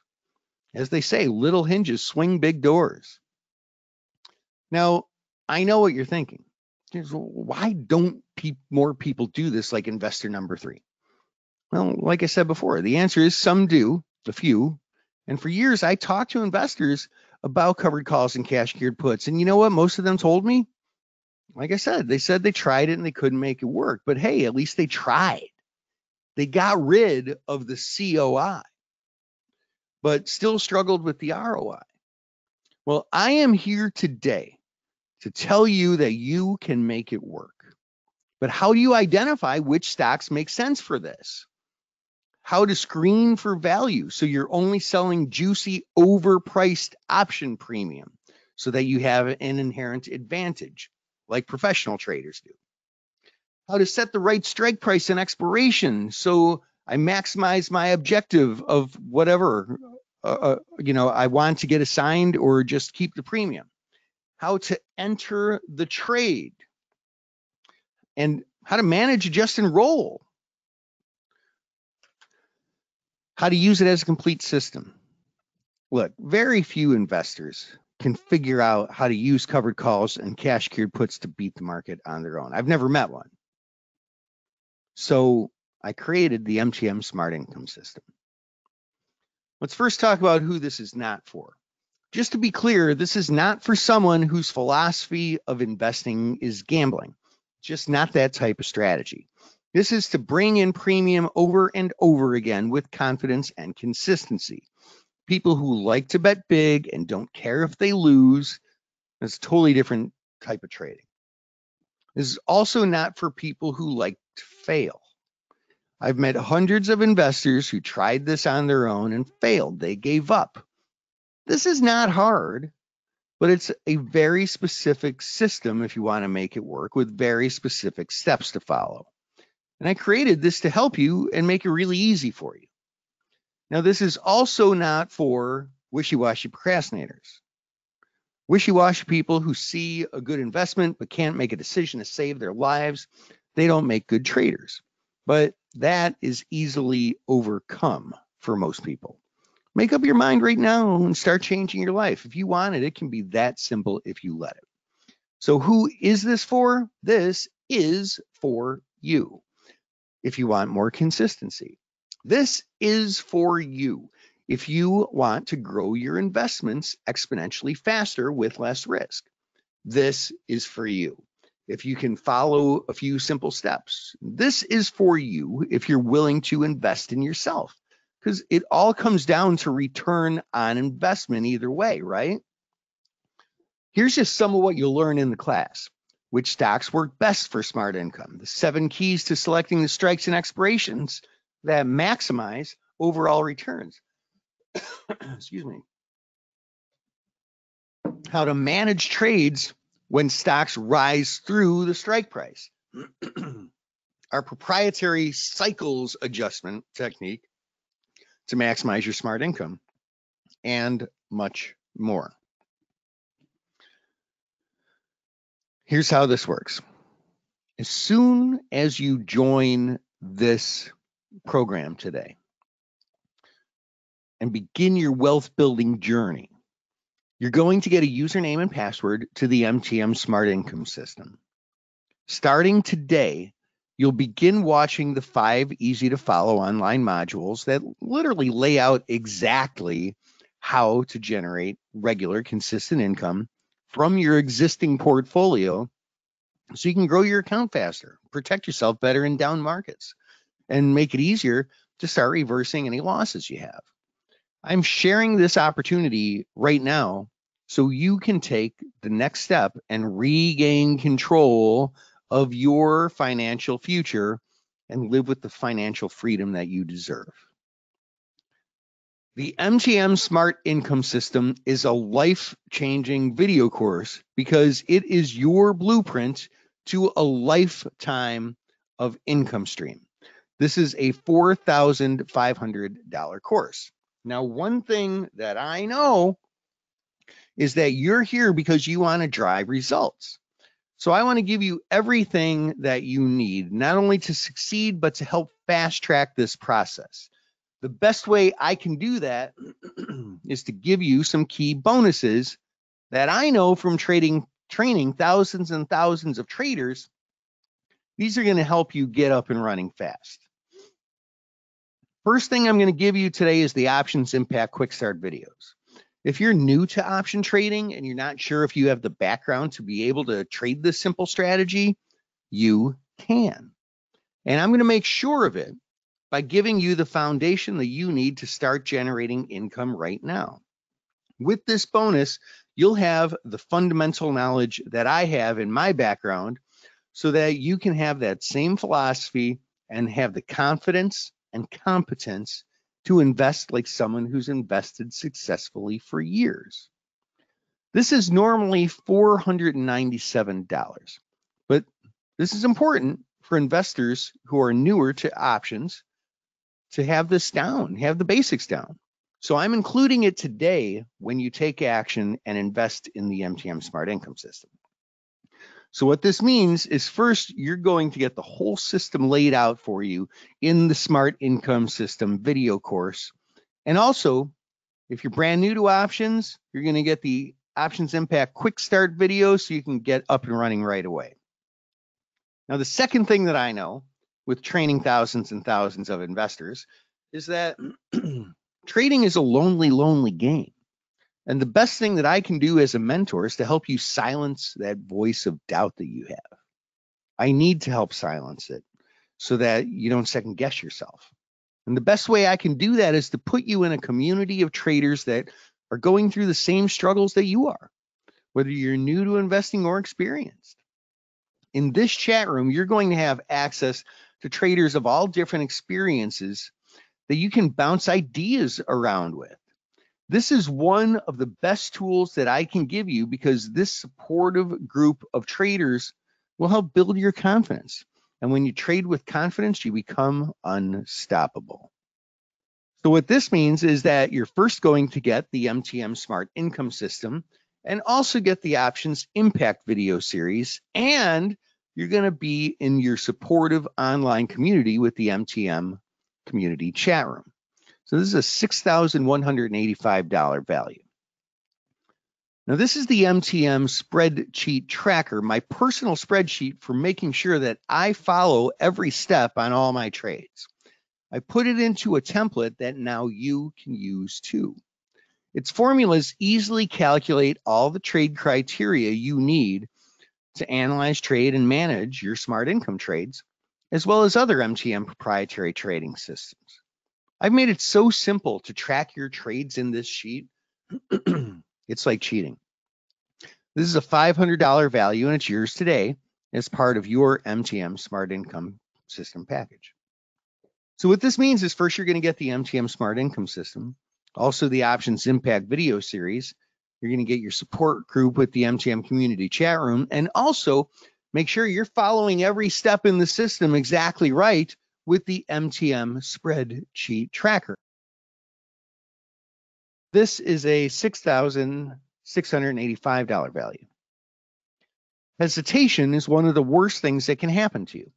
As they say, little hinges swing big doors. Now, I know what you're thinking why don't pe- more people do this like investor number three? Well, like I said before, the answer is some do, a few, And for years, I talked to investors about covered calls and cash secured puts. And you know what? Most of them told me, like I said, they said they tried it and they couldn't make it work. But hey, at least they tried. They got rid of the COI, but still struggled with the ROI. Well, I am here today to tell you that you can make it work. But how do you identify which stocks make sense for this? How to screen for value so you're only selling juicy, overpriced option premium so that you have an inherent advantage, like professional traders do. How to set the right strike price and expiration so I maximize my objective of whatever uh, uh, you know I want to get assigned or just keep the premium. How to enter the trade and how to manage adjust and roll. How to use it as a complete system. Look, very few investors can figure out how to use covered calls and cash secured puts to beat the market on their own. I've never met one. So I created the MTM Smart Income System. Let's first talk about who this is not for. Just to be clear, this is not for someone whose philosophy of investing is gambling just not that type of strategy. This is to bring in premium over and over again with confidence and consistency. People who like to bet big and don't care if they lose, a totally different type of trading. This is also not for people who like to fail. I've met hundreds of investors who tried this on their own and failed. They gave up. This is not hard but it's a very specific system if you want to make it work with very specific steps to follow. And I created this to help you and make it really easy for you. Now, this is also not for wishy-washy procrastinators. Wishy-washy people who see a good investment but can't make a decision to save their lives, they don't make good traders. But that is easily overcome for most people. Make up your mind right now and start changing your life. If you want it, it can be that simple if you let it. So, who is this for? This is for you. If you want more consistency, this is for you. If you want to grow your investments exponentially faster with less risk, this is for you. If you can follow a few simple steps, this is for you if you're willing to invest in yourself because it all comes down to return on investment either way, right? Here's just some of what you'll learn in the class. Which stocks work best for smart income? The seven keys to selecting the strikes and expirations that maximize overall returns. Excuse me. How to manage trades when stocks rise through the strike price. Our proprietary cycles adjustment technique to maximize your smart income and much more. Here's how this works. As soon as you join this program today and begin your wealth building journey, you're going to get a username and password to the MTM Smart Income System. Starting today, you'll begin watching the five easy to follow online modules that literally lay out exactly how to generate regular, consistent income from your existing portfolio so you can grow your account faster, protect yourself better in down markets, and make it easier to start reversing any losses you have. I'm sharing this opportunity right now so you can take the next step and regain control of your financial future and live with the financial freedom that you deserve. The MTM Smart Income System is a life changing video course because it is your blueprint to a lifetime of income stream. This is a $4,500 course. Now, one thing that I know is that you're here because you want to drive results. So I want to give you everything that you need, not only to succeed, but to help fast track this process. The best way I can do that is to give you some key bonuses that I know from trading training thousands and thousands of traders. These are going to help you get up and running fast. First thing I'm going to give you today is the Options Impact Quick Start videos. If you're new to option trading and you're not sure if you have the background to be able to trade this simple strategy, you can. And I'm going to make sure of it by giving you the foundation that you need to start generating income right now. With this bonus, you'll have the fundamental knowledge that I have in my background so that you can have that same philosophy and have the confidence and competence to invest like someone who's invested successfully for years. This is normally $497, but this is important for investors who are newer to options to have this down, have the basics down. So I'm including it today when you take action and invest in the MTM Smart Income System. So what this means is first, you're going to get the whole system laid out for you in the Smart Income System video course. And also, if you're brand new to options, you're going to get the Options Impact Quick Start video so you can get up and running right away. Now, the second thing that I know with training thousands and thousands of investors is that trading is a lonely, lonely game. And the best thing that I can do as a mentor is to help you silence that voice of doubt that you have. I need to help silence it so that you don't second guess yourself. And the best way I can do that is to put you in a community of traders that are going through the same struggles that you are, whether you're new to investing or experienced. In this chat room, you're going to have access to traders of all different experiences that you can bounce ideas around with. This is one of the best tools that I can give you because this supportive group of traders will help build your confidence. And when you trade with confidence, you become unstoppable. So what this means is that you're first going to get the MTM Smart Income System and also get the Options Impact video series. And you're going to be in your supportive online community with the MTM community chat room. So this is a $6,185 value. Now this is the MTM spreadsheet tracker, my personal spreadsheet for making sure that I follow every step on all my trades. I put it into a template that now you can use too. Its formulas easily calculate all the trade criteria you need to analyze, trade, and manage your smart income trades, as well as other MTM proprietary trading systems. I've made it so simple to track your trades in this sheet. it's like cheating. This is a $500 value and it's yours today as part of your MTM Smart Income System package. So what this means is first you're going to get the MTM Smart Income System, also the Options Impact video series. You're going to get your support group with the MTM community chat room and also make sure you're following every step in the system exactly right with the MTM spreadsheet tracker. This is a $6,685 value. Hesitation is one of the worst things that can happen to you.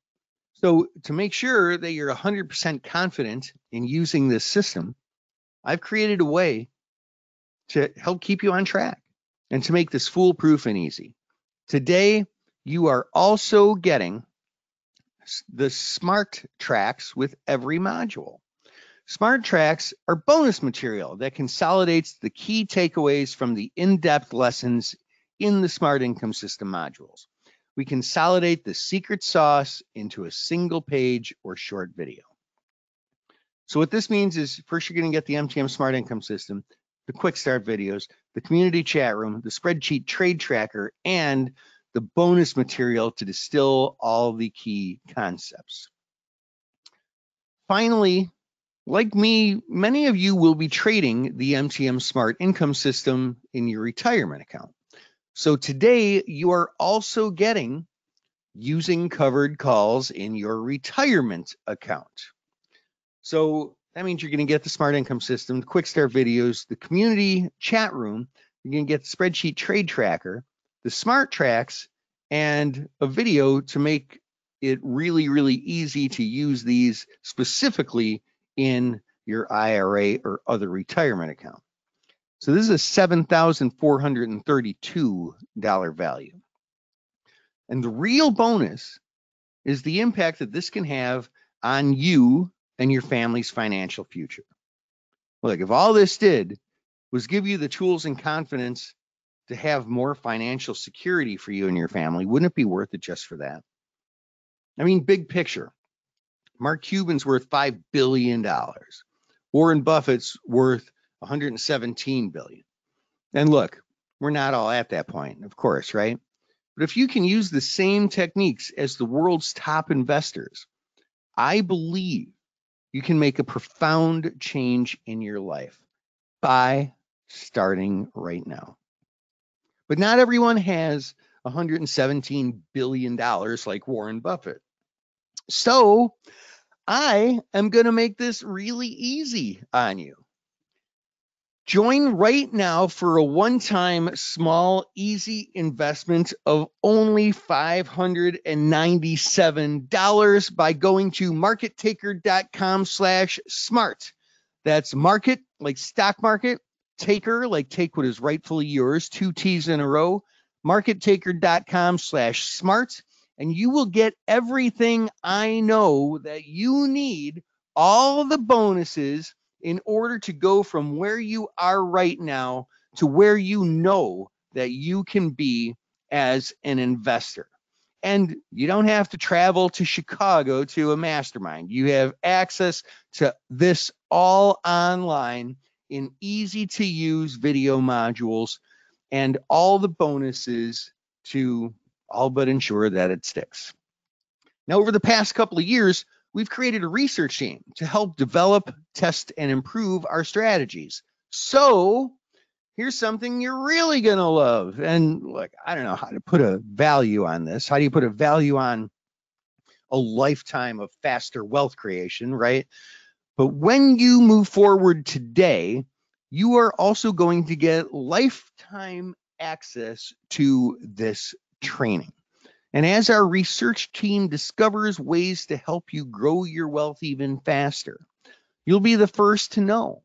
So to make sure that you're 100% confident in using this system, I've created a way to help keep you on track and to make this foolproof and easy. Today, you are also getting the smart tracks with every module. Smart tracks are bonus material that consolidates the key takeaways from the in-depth lessons in the smart income system modules. We consolidate the secret sauce into a single page or short video. So what this means is first you're going to get the MTM Smart Income System, the quick start videos, the community chat room, the spreadsheet trade tracker, and the bonus material to distill all the key concepts. Finally, like me, many of you will be trading the MTM Smart Income System in your retirement account. So today you are also getting using covered calls in your retirement account. So that means you're going to get the Smart Income System, the Quick Start videos, the community chat room. You're going to get the spreadsheet trade tracker, the smart tracks, and a video to make it really, really easy to use these specifically in your IRA or other retirement account. So this is a $7,432 value. And the real bonus is the impact that this can have on you and your family's financial future. Look, if all this did was give you the tools and confidence to have more financial security for you and your family, wouldn't it be worth it just for that? I mean, big picture. Mark Cuban's worth $5 billion. Warren Buffett's worth 117 billion. And look, we're not all at that point, of course, right? But if you can use the same techniques as the world's top investors, I believe you can make a profound change in your life by starting right now. But not everyone has 117 billion dollars like Warren Buffett. So, I am going to make this really easy on you. Join right now for a one time small, easy investment of only $597 by going to markettaker.com slash smart. That's market like stock market, taker like take what is rightfully yours, two T's in a row, markettaker.com slash smart. And you will get everything I know that you need, all the bonuses in order to go from where you are right now to where you know that you can be as an investor. And you don't have to travel to Chicago to a mastermind. You have access to this all online in easy to use video modules and all the bonuses to all but ensure that it sticks. Now, over the past couple of years, we've created a research team to help develop, test, and improve our strategies. So here's something you're really going to love. And like, I don't know how to put a value on this. How do you put a value on a lifetime of faster wealth creation, right? But when you move forward today, you are also going to get lifetime access to this training. And as our research team discovers ways to help you grow your wealth even faster, you'll be the first to know.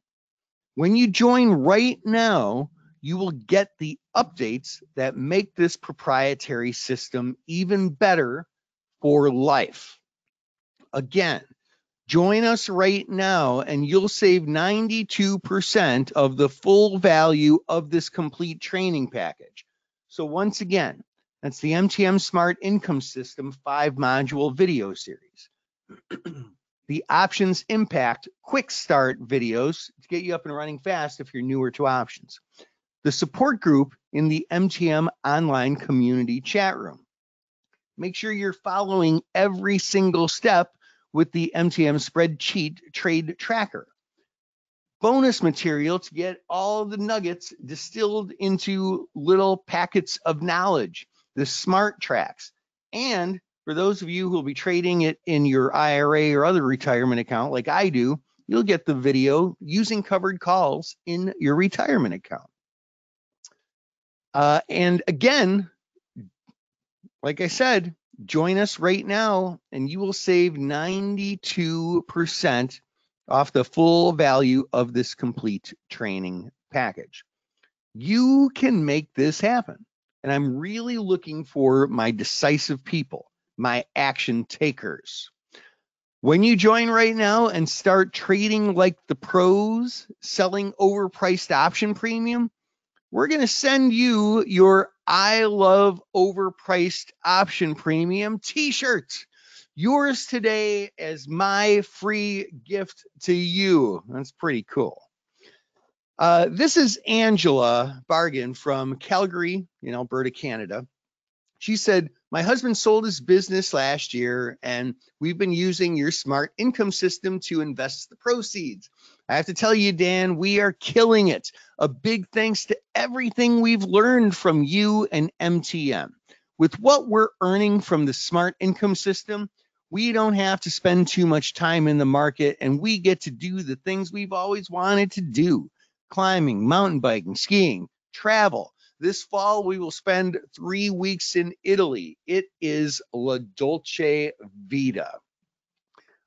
When you join right now, you will get the updates that make this proprietary system even better for life. Again, join us right now and you'll save 92% of the full value of this complete training package. So once again, that's the MTM Smart Income System five module video series. the Options Impact Quick Start videos to get you up and running fast if you're newer to options. The support group in the MTM online community chat room. Make sure you're following every single step with the MTM spreadsheet trade tracker. Bonus material to get all the nuggets distilled into little packets of knowledge the smart tracks. And for those of you who will be trading it in your IRA or other retirement account, like I do, you'll get the video using covered calls in your retirement account. Uh, and again, like I said, join us right now and you will save 92% off the full value of this complete training package. You can make this happen. And I'm really looking for my decisive people, my action takers. When you join right now and start trading like the pros, selling overpriced option premium, we're going to send you your I love overpriced option premium t-shirt. Yours today as my free gift to you. That's pretty cool. Uh, this is Angela Bargan from Calgary in Alberta, Canada. She said, My husband sold his business last year, and we've been using your smart income system to invest the proceeds. I have to tell you, Dan, we are killing it. A big thanks to everything we've learned from you and MTM. With what we're earning from the smart income system, we don't have to spend too much time in the market and we get to do the things we've always wanted to do climbing, mountain biking, skiing, travel. This fall, we will spend three weeks in Italy. It is La Dolce Vita.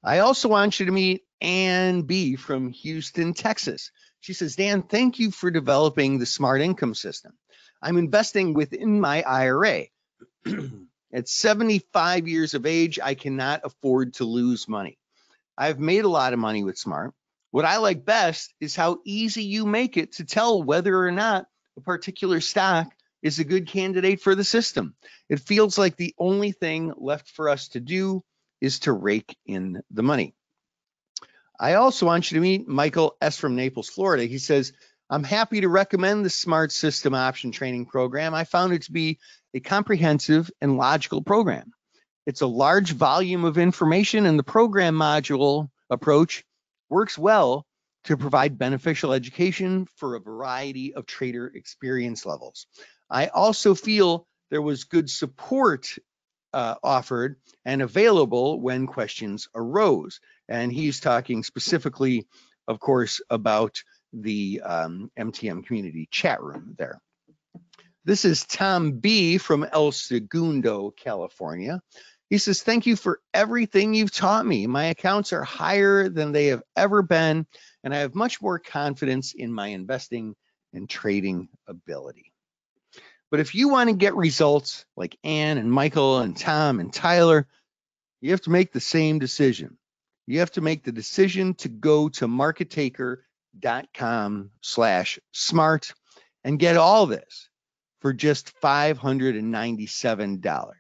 I also want you to meet Ann B from Houston, Texas. She says, Dan, thank you for developing the smart income system. I'm investing within my IRA. At 75 years of age, I cannot afford to lose money. I've made a lot of money with Smart. What I like best is how easy you make it to tell whether or not a particular stock is a good candidate for the system. It feels like the only thing left for us to do is to rake in the money. I also want you to meet Michael S. from Naples, Florida. He says, I'm happy to recommend the Smart System Option Training Program. I found it to be a comprehensive and logical program. It's a large volume of information and the program module approach works well to provide beneficial education for a variety of trader experience levels. I also feel there was good support uh, offered and available when questions arose. And he's talking specifically, of course, about the um, MTM community chat room there. This is Tom B from El Segundo, California. He says, thank you for everything you've taught me. My accounts are higher than they have ever been, and I have much more confidence in my investing and trading ability. But if you want to get results like Ann and Michael and Tom and Tyler, you have to make the same decision. You have to make the decision to go to markettaker.com slash smart and get all this for just $597.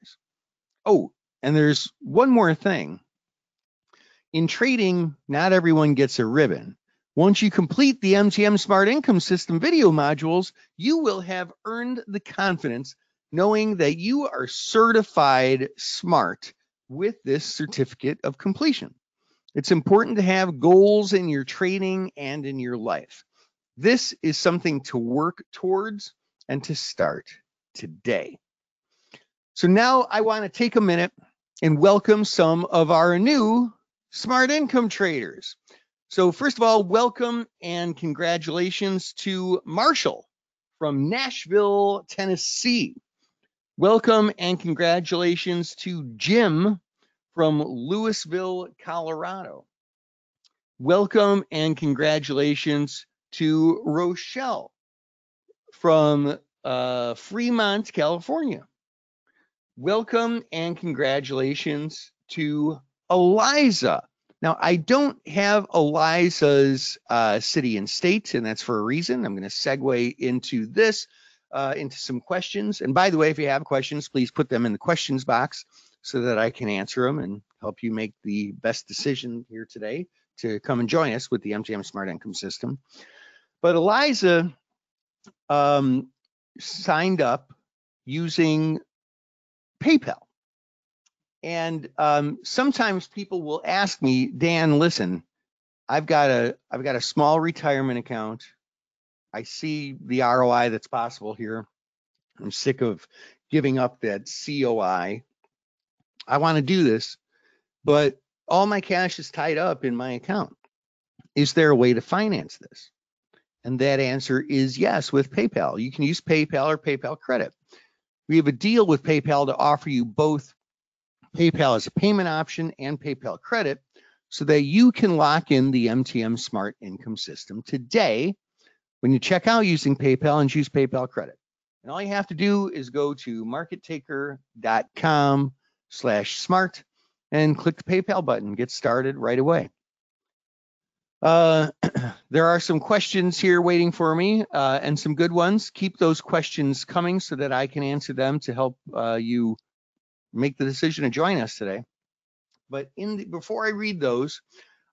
Oh, and there's one more thing. In trading, not everyone gets a ribbon. Once you complete the MTM Smart Income System video modules, you will have earned the confidence knowing that you are certified smart with this certificate of completion. It's important to have goals in your trading and in your life. This is something to work towards and to start today. So now I want to take a minute and welcome some of our new smart income traders. So first of all, welcome and congratulations to Marshall from Nashville, Tennessee. Welcome and congratulations to Jim from Louisville, Colorado. Welcome and congratulations to Rochelle from uh, Fremont, California. Welcome and congratulations to Eliza now, I don't have Eliza's uh, city and state, and that's for a reason. I'm going to segue into this, uh, into some questions. And by the way, if you have questions, please put them in the questions box so that I can answer them and help you make the best decision here today to come and join us with the MTM Smart Income System. But Eliza um, signed up using PayPal. And um, sometimes people will ask me, Dan, listen, I've got a I've got a small retirement account. I see the ROI that's possible here. I'm sick of giving up that COI. I want to do this, but all my cash is tied up in my account. Is there a way to finance this? And that answer is yes with PayPal. You can use PayPal or PayPal credit. We have a deal with PayPal to offer you both PayPal as a payment option and PayPal credit so that you can lock in the MTM Smart Income System today when you check out using PayPal and choose PayPal credit. And all you have to do is go to markettaker.com slash smart and click the PayPal button. Get started right away. Uh, there are some questions here waiting for me uh, and some good ones. Keep those questions coming so that I can answer them to help uh, you make the decision to join us today. But in the, before I read those,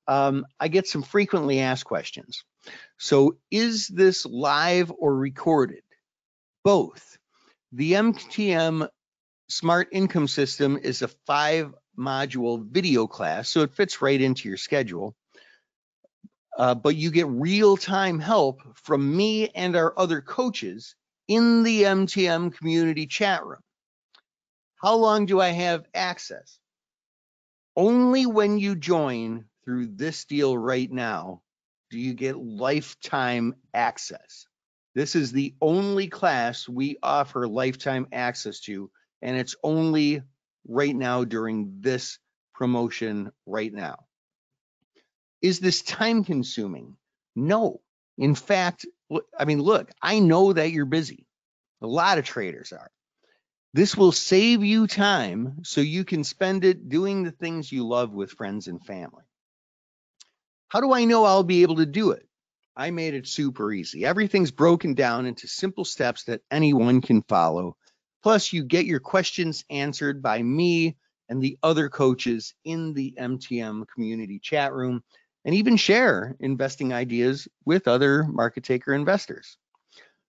um, I get some frequently asked questions. So is this live or recorded? Both. The MTM Smart Income System is a five module video class, so it fits right into your schedule. Uh, but you get real time help from me and our other coaches in the MTM community chat room. How long do I have access? Only when you join through this deal right now do you get lifetime access. This is the only class we offer lifetime access to, and it's only right now during this promotion right now. Is this time consuming? No. In fact, I mean, look, I know that you're busy. A lot of traders are. This will save you time so you can spend it doing the things you love with friends and family. How do I know I'll be able to do it? I made it super easy. Everything's broken down into simple steps that anyone can follow. Plus, you get your questions answered by me and the other coaches in the MTM community chat room, and even share investing ideas with other market taker investors.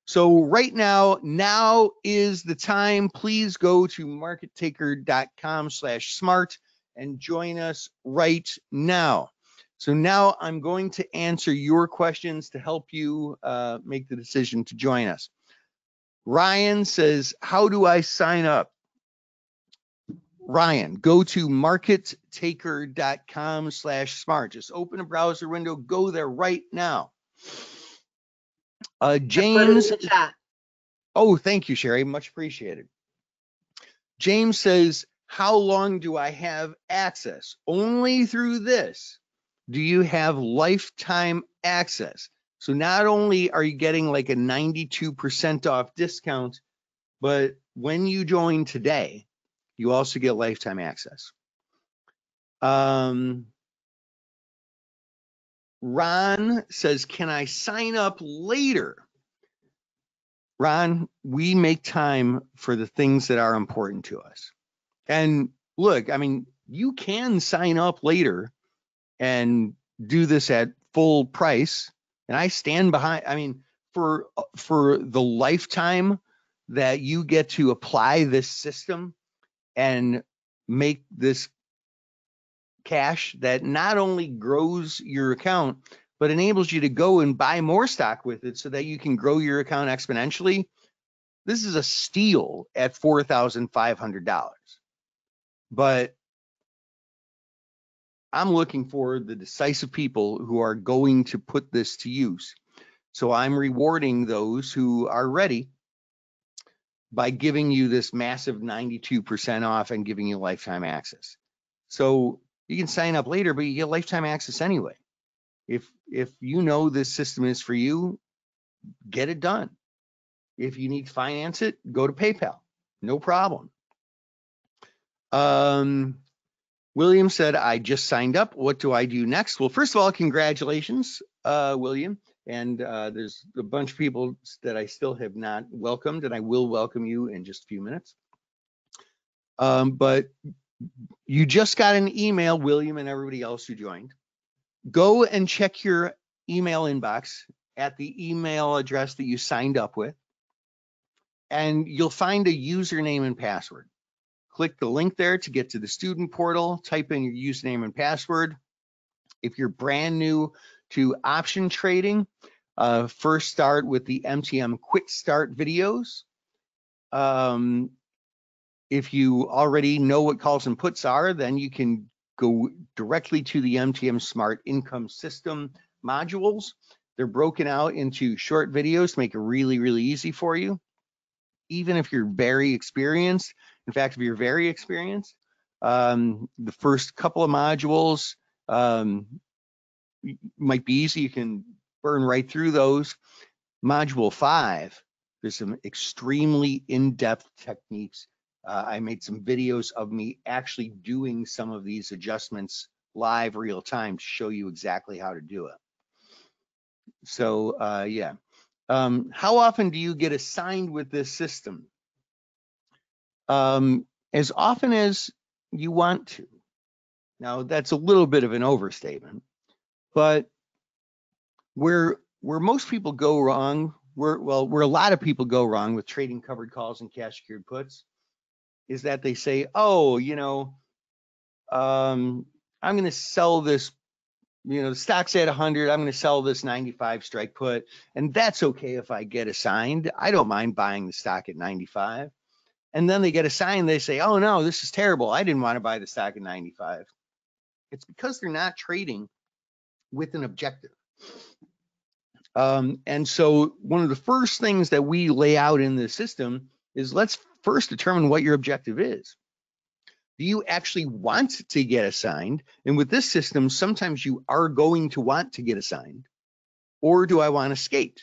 So right now, now is the time. Please go to markettaker.com slash smart and join us right now. So now I'm going to answer your questions to help you uh, make the decision to join us. Ryan says, how do I sign up? Ryan, go to markettaker.com slash smart. Just open a browser window, go there right now. Uh, I put it in James, oh, thank you, Sherry, much appreciated. James says, how long do I have access? Only through this do you have lifetime access. So not only are you getting like a 92% off discount, but when you join today, you also get lifetime access. Um, Ron says, can I sign up later? Ron, we make time for the things that are important to us. And look, I mean, you can sign up later and do this at full price. And I stand behind, I mean, for for the lifetime that you get to apply this system and make this cash that not only grows your account, but enables you to go and buy more stock with it so that you can grow your account exponentially. This is a steal at $4,500. But I'm looking for the decisive people who are going to put this to use. So I'm rewarding those who are ready by giving you this massive 92% off and giving you lifetime access. So you can sign up later, but you get lifetime access anyway. If if you know this system is for you, get it done. If you need to finance it, go to PayPal. No problem. Um, William said, I just signed up. What do I do next? Well, first of all, congratulations, uh, William. And uh, there's a bunch of people that I still have not welcomed, and I will welcome you in just a few minutes. Um, but you just got an email, William and everybody else who joined. Go and check your email inbox at the email address that you signed up with, and you'll find a username and password. Click the link there to get to the student portal, type in your username and password. If you're brand new to option trading, uh, first start with the MTM quick start videos. Um, if you already know what calls and puts are, then you can go directly to the MTM Smart Income System modules. They're broken out into short videos to make it really, really easy for you. Even if you're very experienced, in fact, if you're very experienced, um, the first couple of modules um, might be easy. You can burn right through those. Module five, there's some extremely in-depth techniques uh, I made some videos of me actually doing some of these adjustments live real time to show you exactly how to do it. So uh, yeah, um, how often do you get assigned with this system? Um, as often as you want to. Now that's a little bit of an overstatement, but where where most people go wrong, where well, where a lot of people go wrong with trading covered calls and cash secured puts is that they say, oh, you know, um, I'm going to sell this, you know, the stock's at 100. I'm going to sell this 95 strike put, and that's okay if I get assigned. I don't mind buying the stock at 95. And then they get assigned. They say, oh no, this is terrible. I didn't want to buy the stock at 95. It's because they're not trading with an objective. Um, and so one of the first things that we lay out in the system is let's first determine what your objective is. Do you actually want to get assigned? And with this system, sometimes you are going to want to get assigned. Or do I want to skate?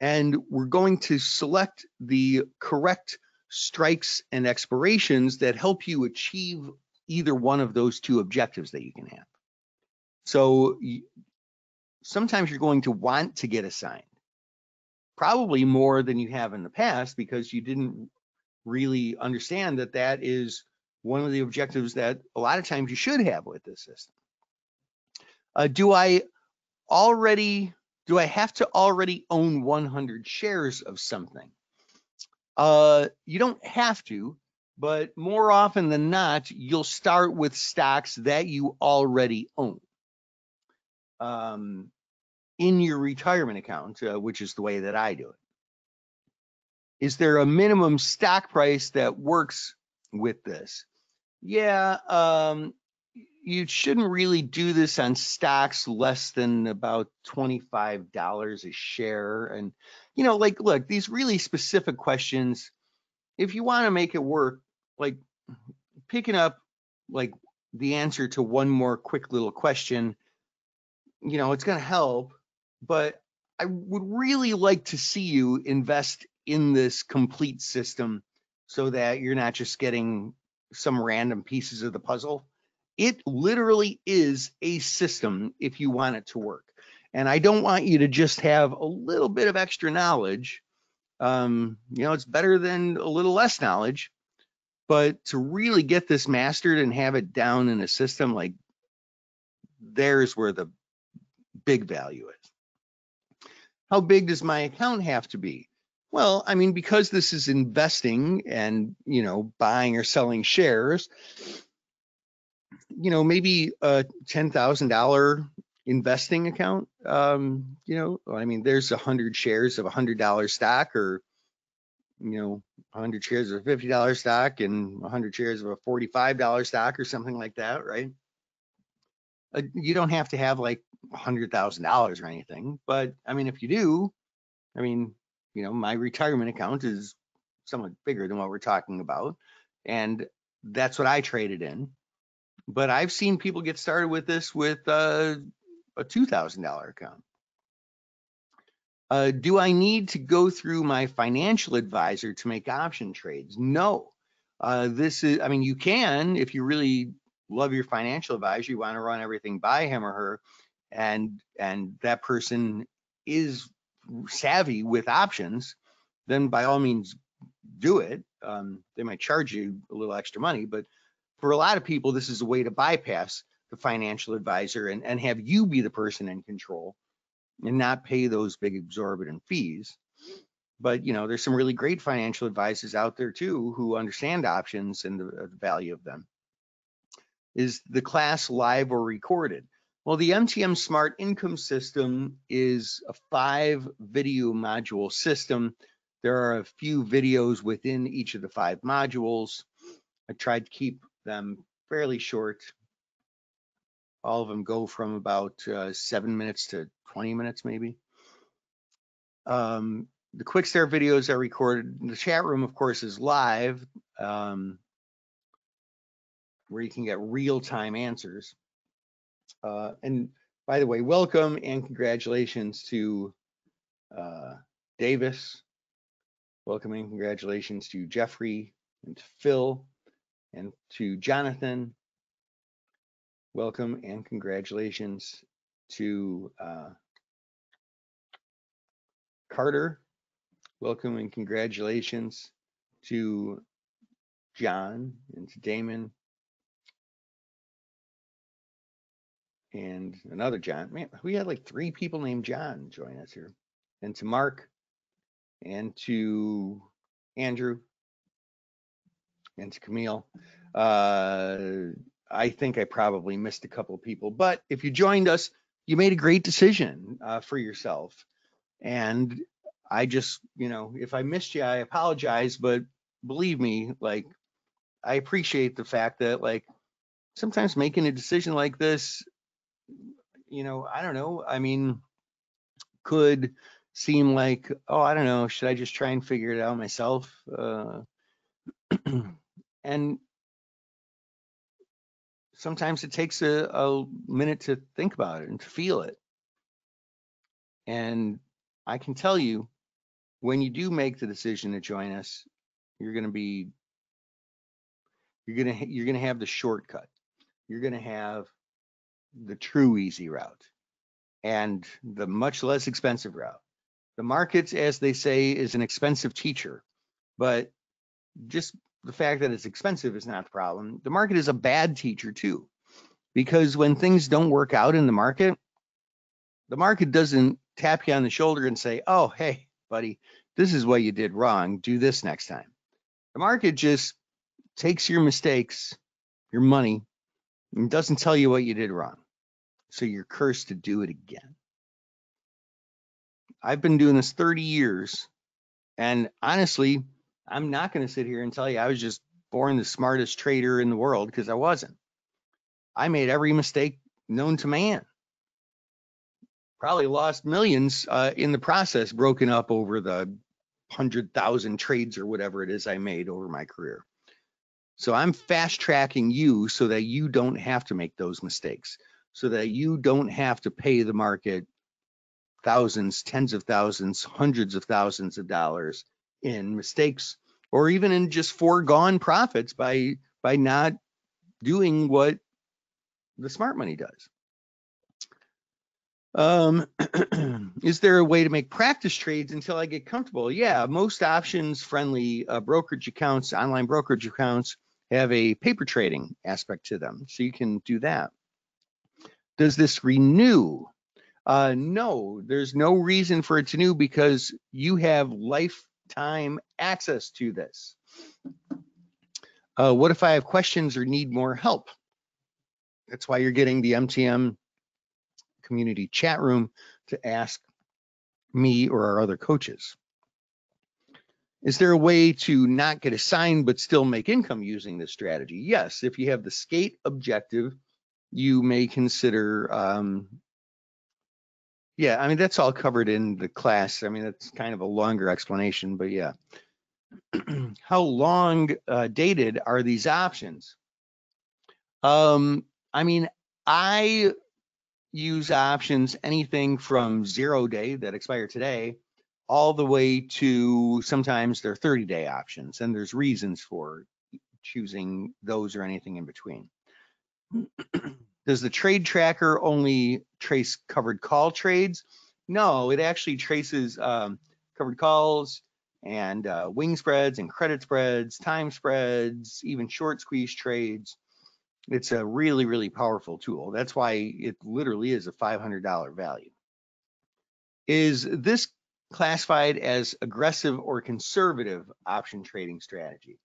And we're going to select the correct strikes and expirations that help you achieve either one of those two objectives that you can have. So sometimes you're going to want to get assigned, probably more than you have in the past because you didn't really understand that that is one of the objectives that a lot of times you should have with this system. Uh, do I already, do I have to already own 100 shares of something? Uh, you don't have to, but more often than not, you'll start with stocks that you already own um, in your retirement account, uh, which is the way that I do it. Is there a minimum stock price that works with this? Yeah, um, you shouldn't really do this on stocks less than about $25 a share. And, you know, like, look, these really specific questions, if you want to make it work, like picking up like the answer to one more quick little question, you know, it's going to help. But I would really like to see you invest in this complete system so that you're not just getting some random pieces of the puzzle. It literally is a system if you want it to work. And I don't want you to just have a little bit of extra knowledge. Um, you know, it's better than a little less knowledge, but to really get this mastered and have it down in a system, like there's where the big value is. How big does my account have to be? Well, I mean, because this is investing and, you know, buying or selling shares, you know, maybe a $10,000 investing account, um, you know, I mean, there's a hundred shares of a hundred dollar stock or, you know, a hundred shares of a $50 stock and a hundred shares of a $45 stock or something like that, right? Uh, you don't have to have like a hundred thousand dollars or anything, but I mean, if you do, I mean, you know, my retirement account is somewhat bigger than what we're talking about. And that's what I traded in. But I've seen people get started with this with uh, a $2,000 account. Uh, do I need to go through my financial advisor to make option trades? No. Uh, this is, I mean, you can if you really love your financial advisor, you want to run everything by him or her, and and that person is savvy with options, then by all means do it. Um, they might charge you a little extra money, but for a lot of people, this is a way to bypass the financial advisor and, and have you be the person in control and not pay those big exorbitant fees. But you know, there's some really great financial advisors out there too who understand options and the, the value of them. Is the class live or recorded? Well, the MTM Smart Income System is a five video module system. There are a few videos within each of the five modules. I tried to keep them fairly short. All of them go from about uh, seven minutes to 20 minutes, maybe. Um, the quick start videos are recorded. The chat room, of course, is live, um, where you can get real-time answers. Uh, and by the way, welcome and congratulations to uh, Davis. Welcome and congratulations to Jeffrey and to Phil and to Jonathan. Welcome and congratulations to uh, Carter. Welcome and congratulations to John and to Damon and another John. Man, we had like three people named John join us here. And to Mark and to Andrew and to Camille. Uh, I think I probably missed a couple of people, but if you joined us, you made a great decision uh, for yourself. And I just, you know, if I missed you, I apologize, but believe me, like, I appreciate the fact that, like, sometimes making a decision like this, you know, I don't know, I mean, could seem like, oh, I don't know, should I just try and figure it out myself? Uh, and sometimes it takes a, a minute to think about it and to feel it. And I can tell you, when you do make the decision to join us, you're going to be, you're going to, you're going to have the shortcut. You're going to have the true easy route and the much less expensive route. The market, as they say, is an expensive teacher, but just the fact that it's expensive is not the problem. The market is a bad teacher too, because when things don't work out in the market, the market doesn't tap you on the shoulder and say, oh, hey, buddy, this is what you did wrong. Do this next time. The market just takes your mistakes, your money, and doesn't tell you what you did wrong. So you're cursed to do it again. I've been doing this 30 years. And honestly, I'm not going to sit here and tell you I was just born the smartest trader in the world because I wasn't. I made every mistake known to man. Probably lost millions uh, in the process, broken up over the 100,000 trades or whatever it is I made over my career. So I'm fast tracking you so that you don't have to make those mistakes, so that you don't have to pay the market thousands, tens of thousands, hundreds of thousands of dollars in mistakes or even in just foregone profits by by not doing what the smart money does. Um, is there a way to make practice trades until I get comfortable? Yeah, most options friendly uh, brokerage accounts, online brokerage accounts have a paper trading aspect to them. So you can do that. Does this renew? Uh, no, there's no reason for it to renew because you have lifetime access to this. Uh, what if I have questions or need more help? That's why you're getting the MTM community chat room to ask me or our other coaches. Is there a way to not get assigned but still make income using this strategy? Yes, if you have the skate objective, you may consider, um, yeah, I mean, that's all covered in the class. I mean, that's kind of a longer explanation, but yeah. How long uh, dated are these options? Um, I mean, I use options anything from zero day that expire today all the way to sometimes they're 30 day options and there's reasons for choosing those or anything in between. Does the trade tracker only trace covered call trades? No, it actually traces um, covered calls and uh, wing spreads and credit spreads, time spreads, even short squeeze trades. It's a really, really powerful tool. That's why it literally is a $500 value. Is this classified as aggressive or conservative option trading strategy?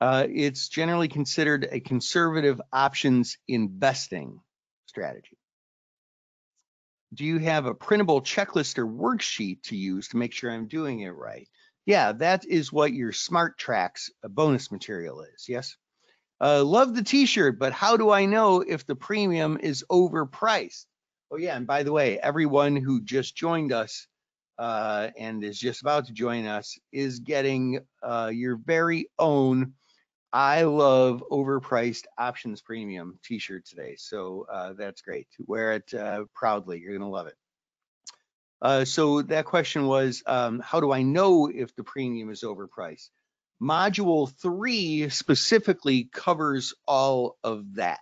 Uh, it's generally considered a conservative options investing strategy. Do you have a printable checklist or worksheet to use to make sure I'm doing it right? Yeah, that is what your Smart Tracks bonus material is, yes? Uh, love the t-shirt, but how do I know if the premium is overpriced? Oh yeah, and by the way, everyone who just joined us uh, and is just about to join us is getting uh, your very own I love overpriced options premium t-shirt today. So uh, that's great. To wear it uh, proudly. You're going to love it. Uh, so that question was, um, how do I know if the premium is overpriced? Module three specifically covers all of that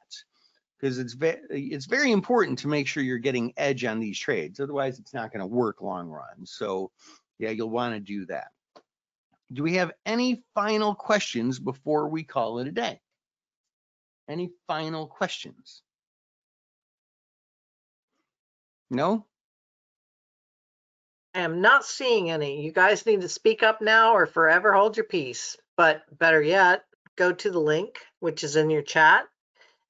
because it's very it's very important to make sure you're getting edge on these trades. Otherwise, it's not going to work long run. So yeah, you'll want to do that. Do we have any final questions before we call it a day? Any final questions? No? I am not seeing any. You guys need to speak up now or forever hold your peace. But better yet, go to the link, which is in your chat,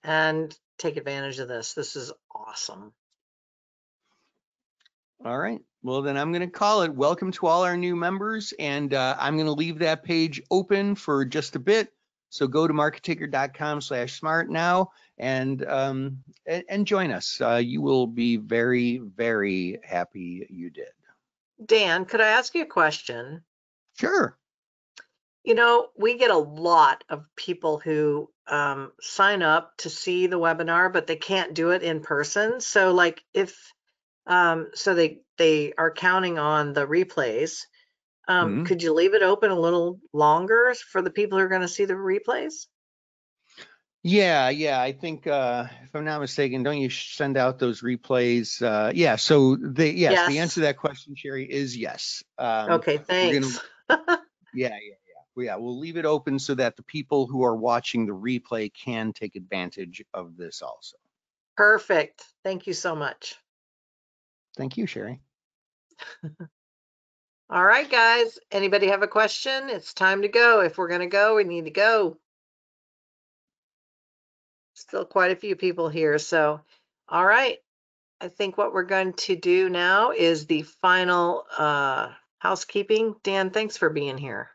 and take advantage of this. This is awesome. All right. Well, then I'm going to call it welcome to all our new members. And uh, I'm going to leave that page open for just a bit. So go to markettaker.com slash smart now and, um, and, and join us. Uh, you will be very, very happy you did. Dan, could I ask you a question? Sure. You know, we get a lot of people who um, sign up to see the webinar, but they can't do it in person. So like if, um, so they, they are counting on the replays. Um, Mhm. Could you leave it open a little longer for the people who are going to see the replays? Yeah, yeah, I think, uh, if I'm not mistaken, don't you send out those replays? Uh, yeah, so the, yes, the answer to that question, Sherry, is yes. Um, Okay, gonna- thanks. Yeah, yeah, yeah. Well, Yeah, we'll leave it open so that the people who are watching the replay can take advantage of this also. Perfect. Thank you so much. Thank you, Sherry. All right, guys. Anybody have a question? It's time to go. If we're gonna go, we need to go. Still quite a few people here, so, all right. I think what we're going to do now is the final uh housekeeping. Dan, thanks for being here.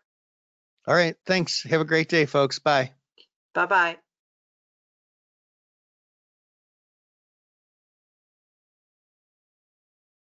All right, thanks. Have a great day, folks. Bye. Bye-bye.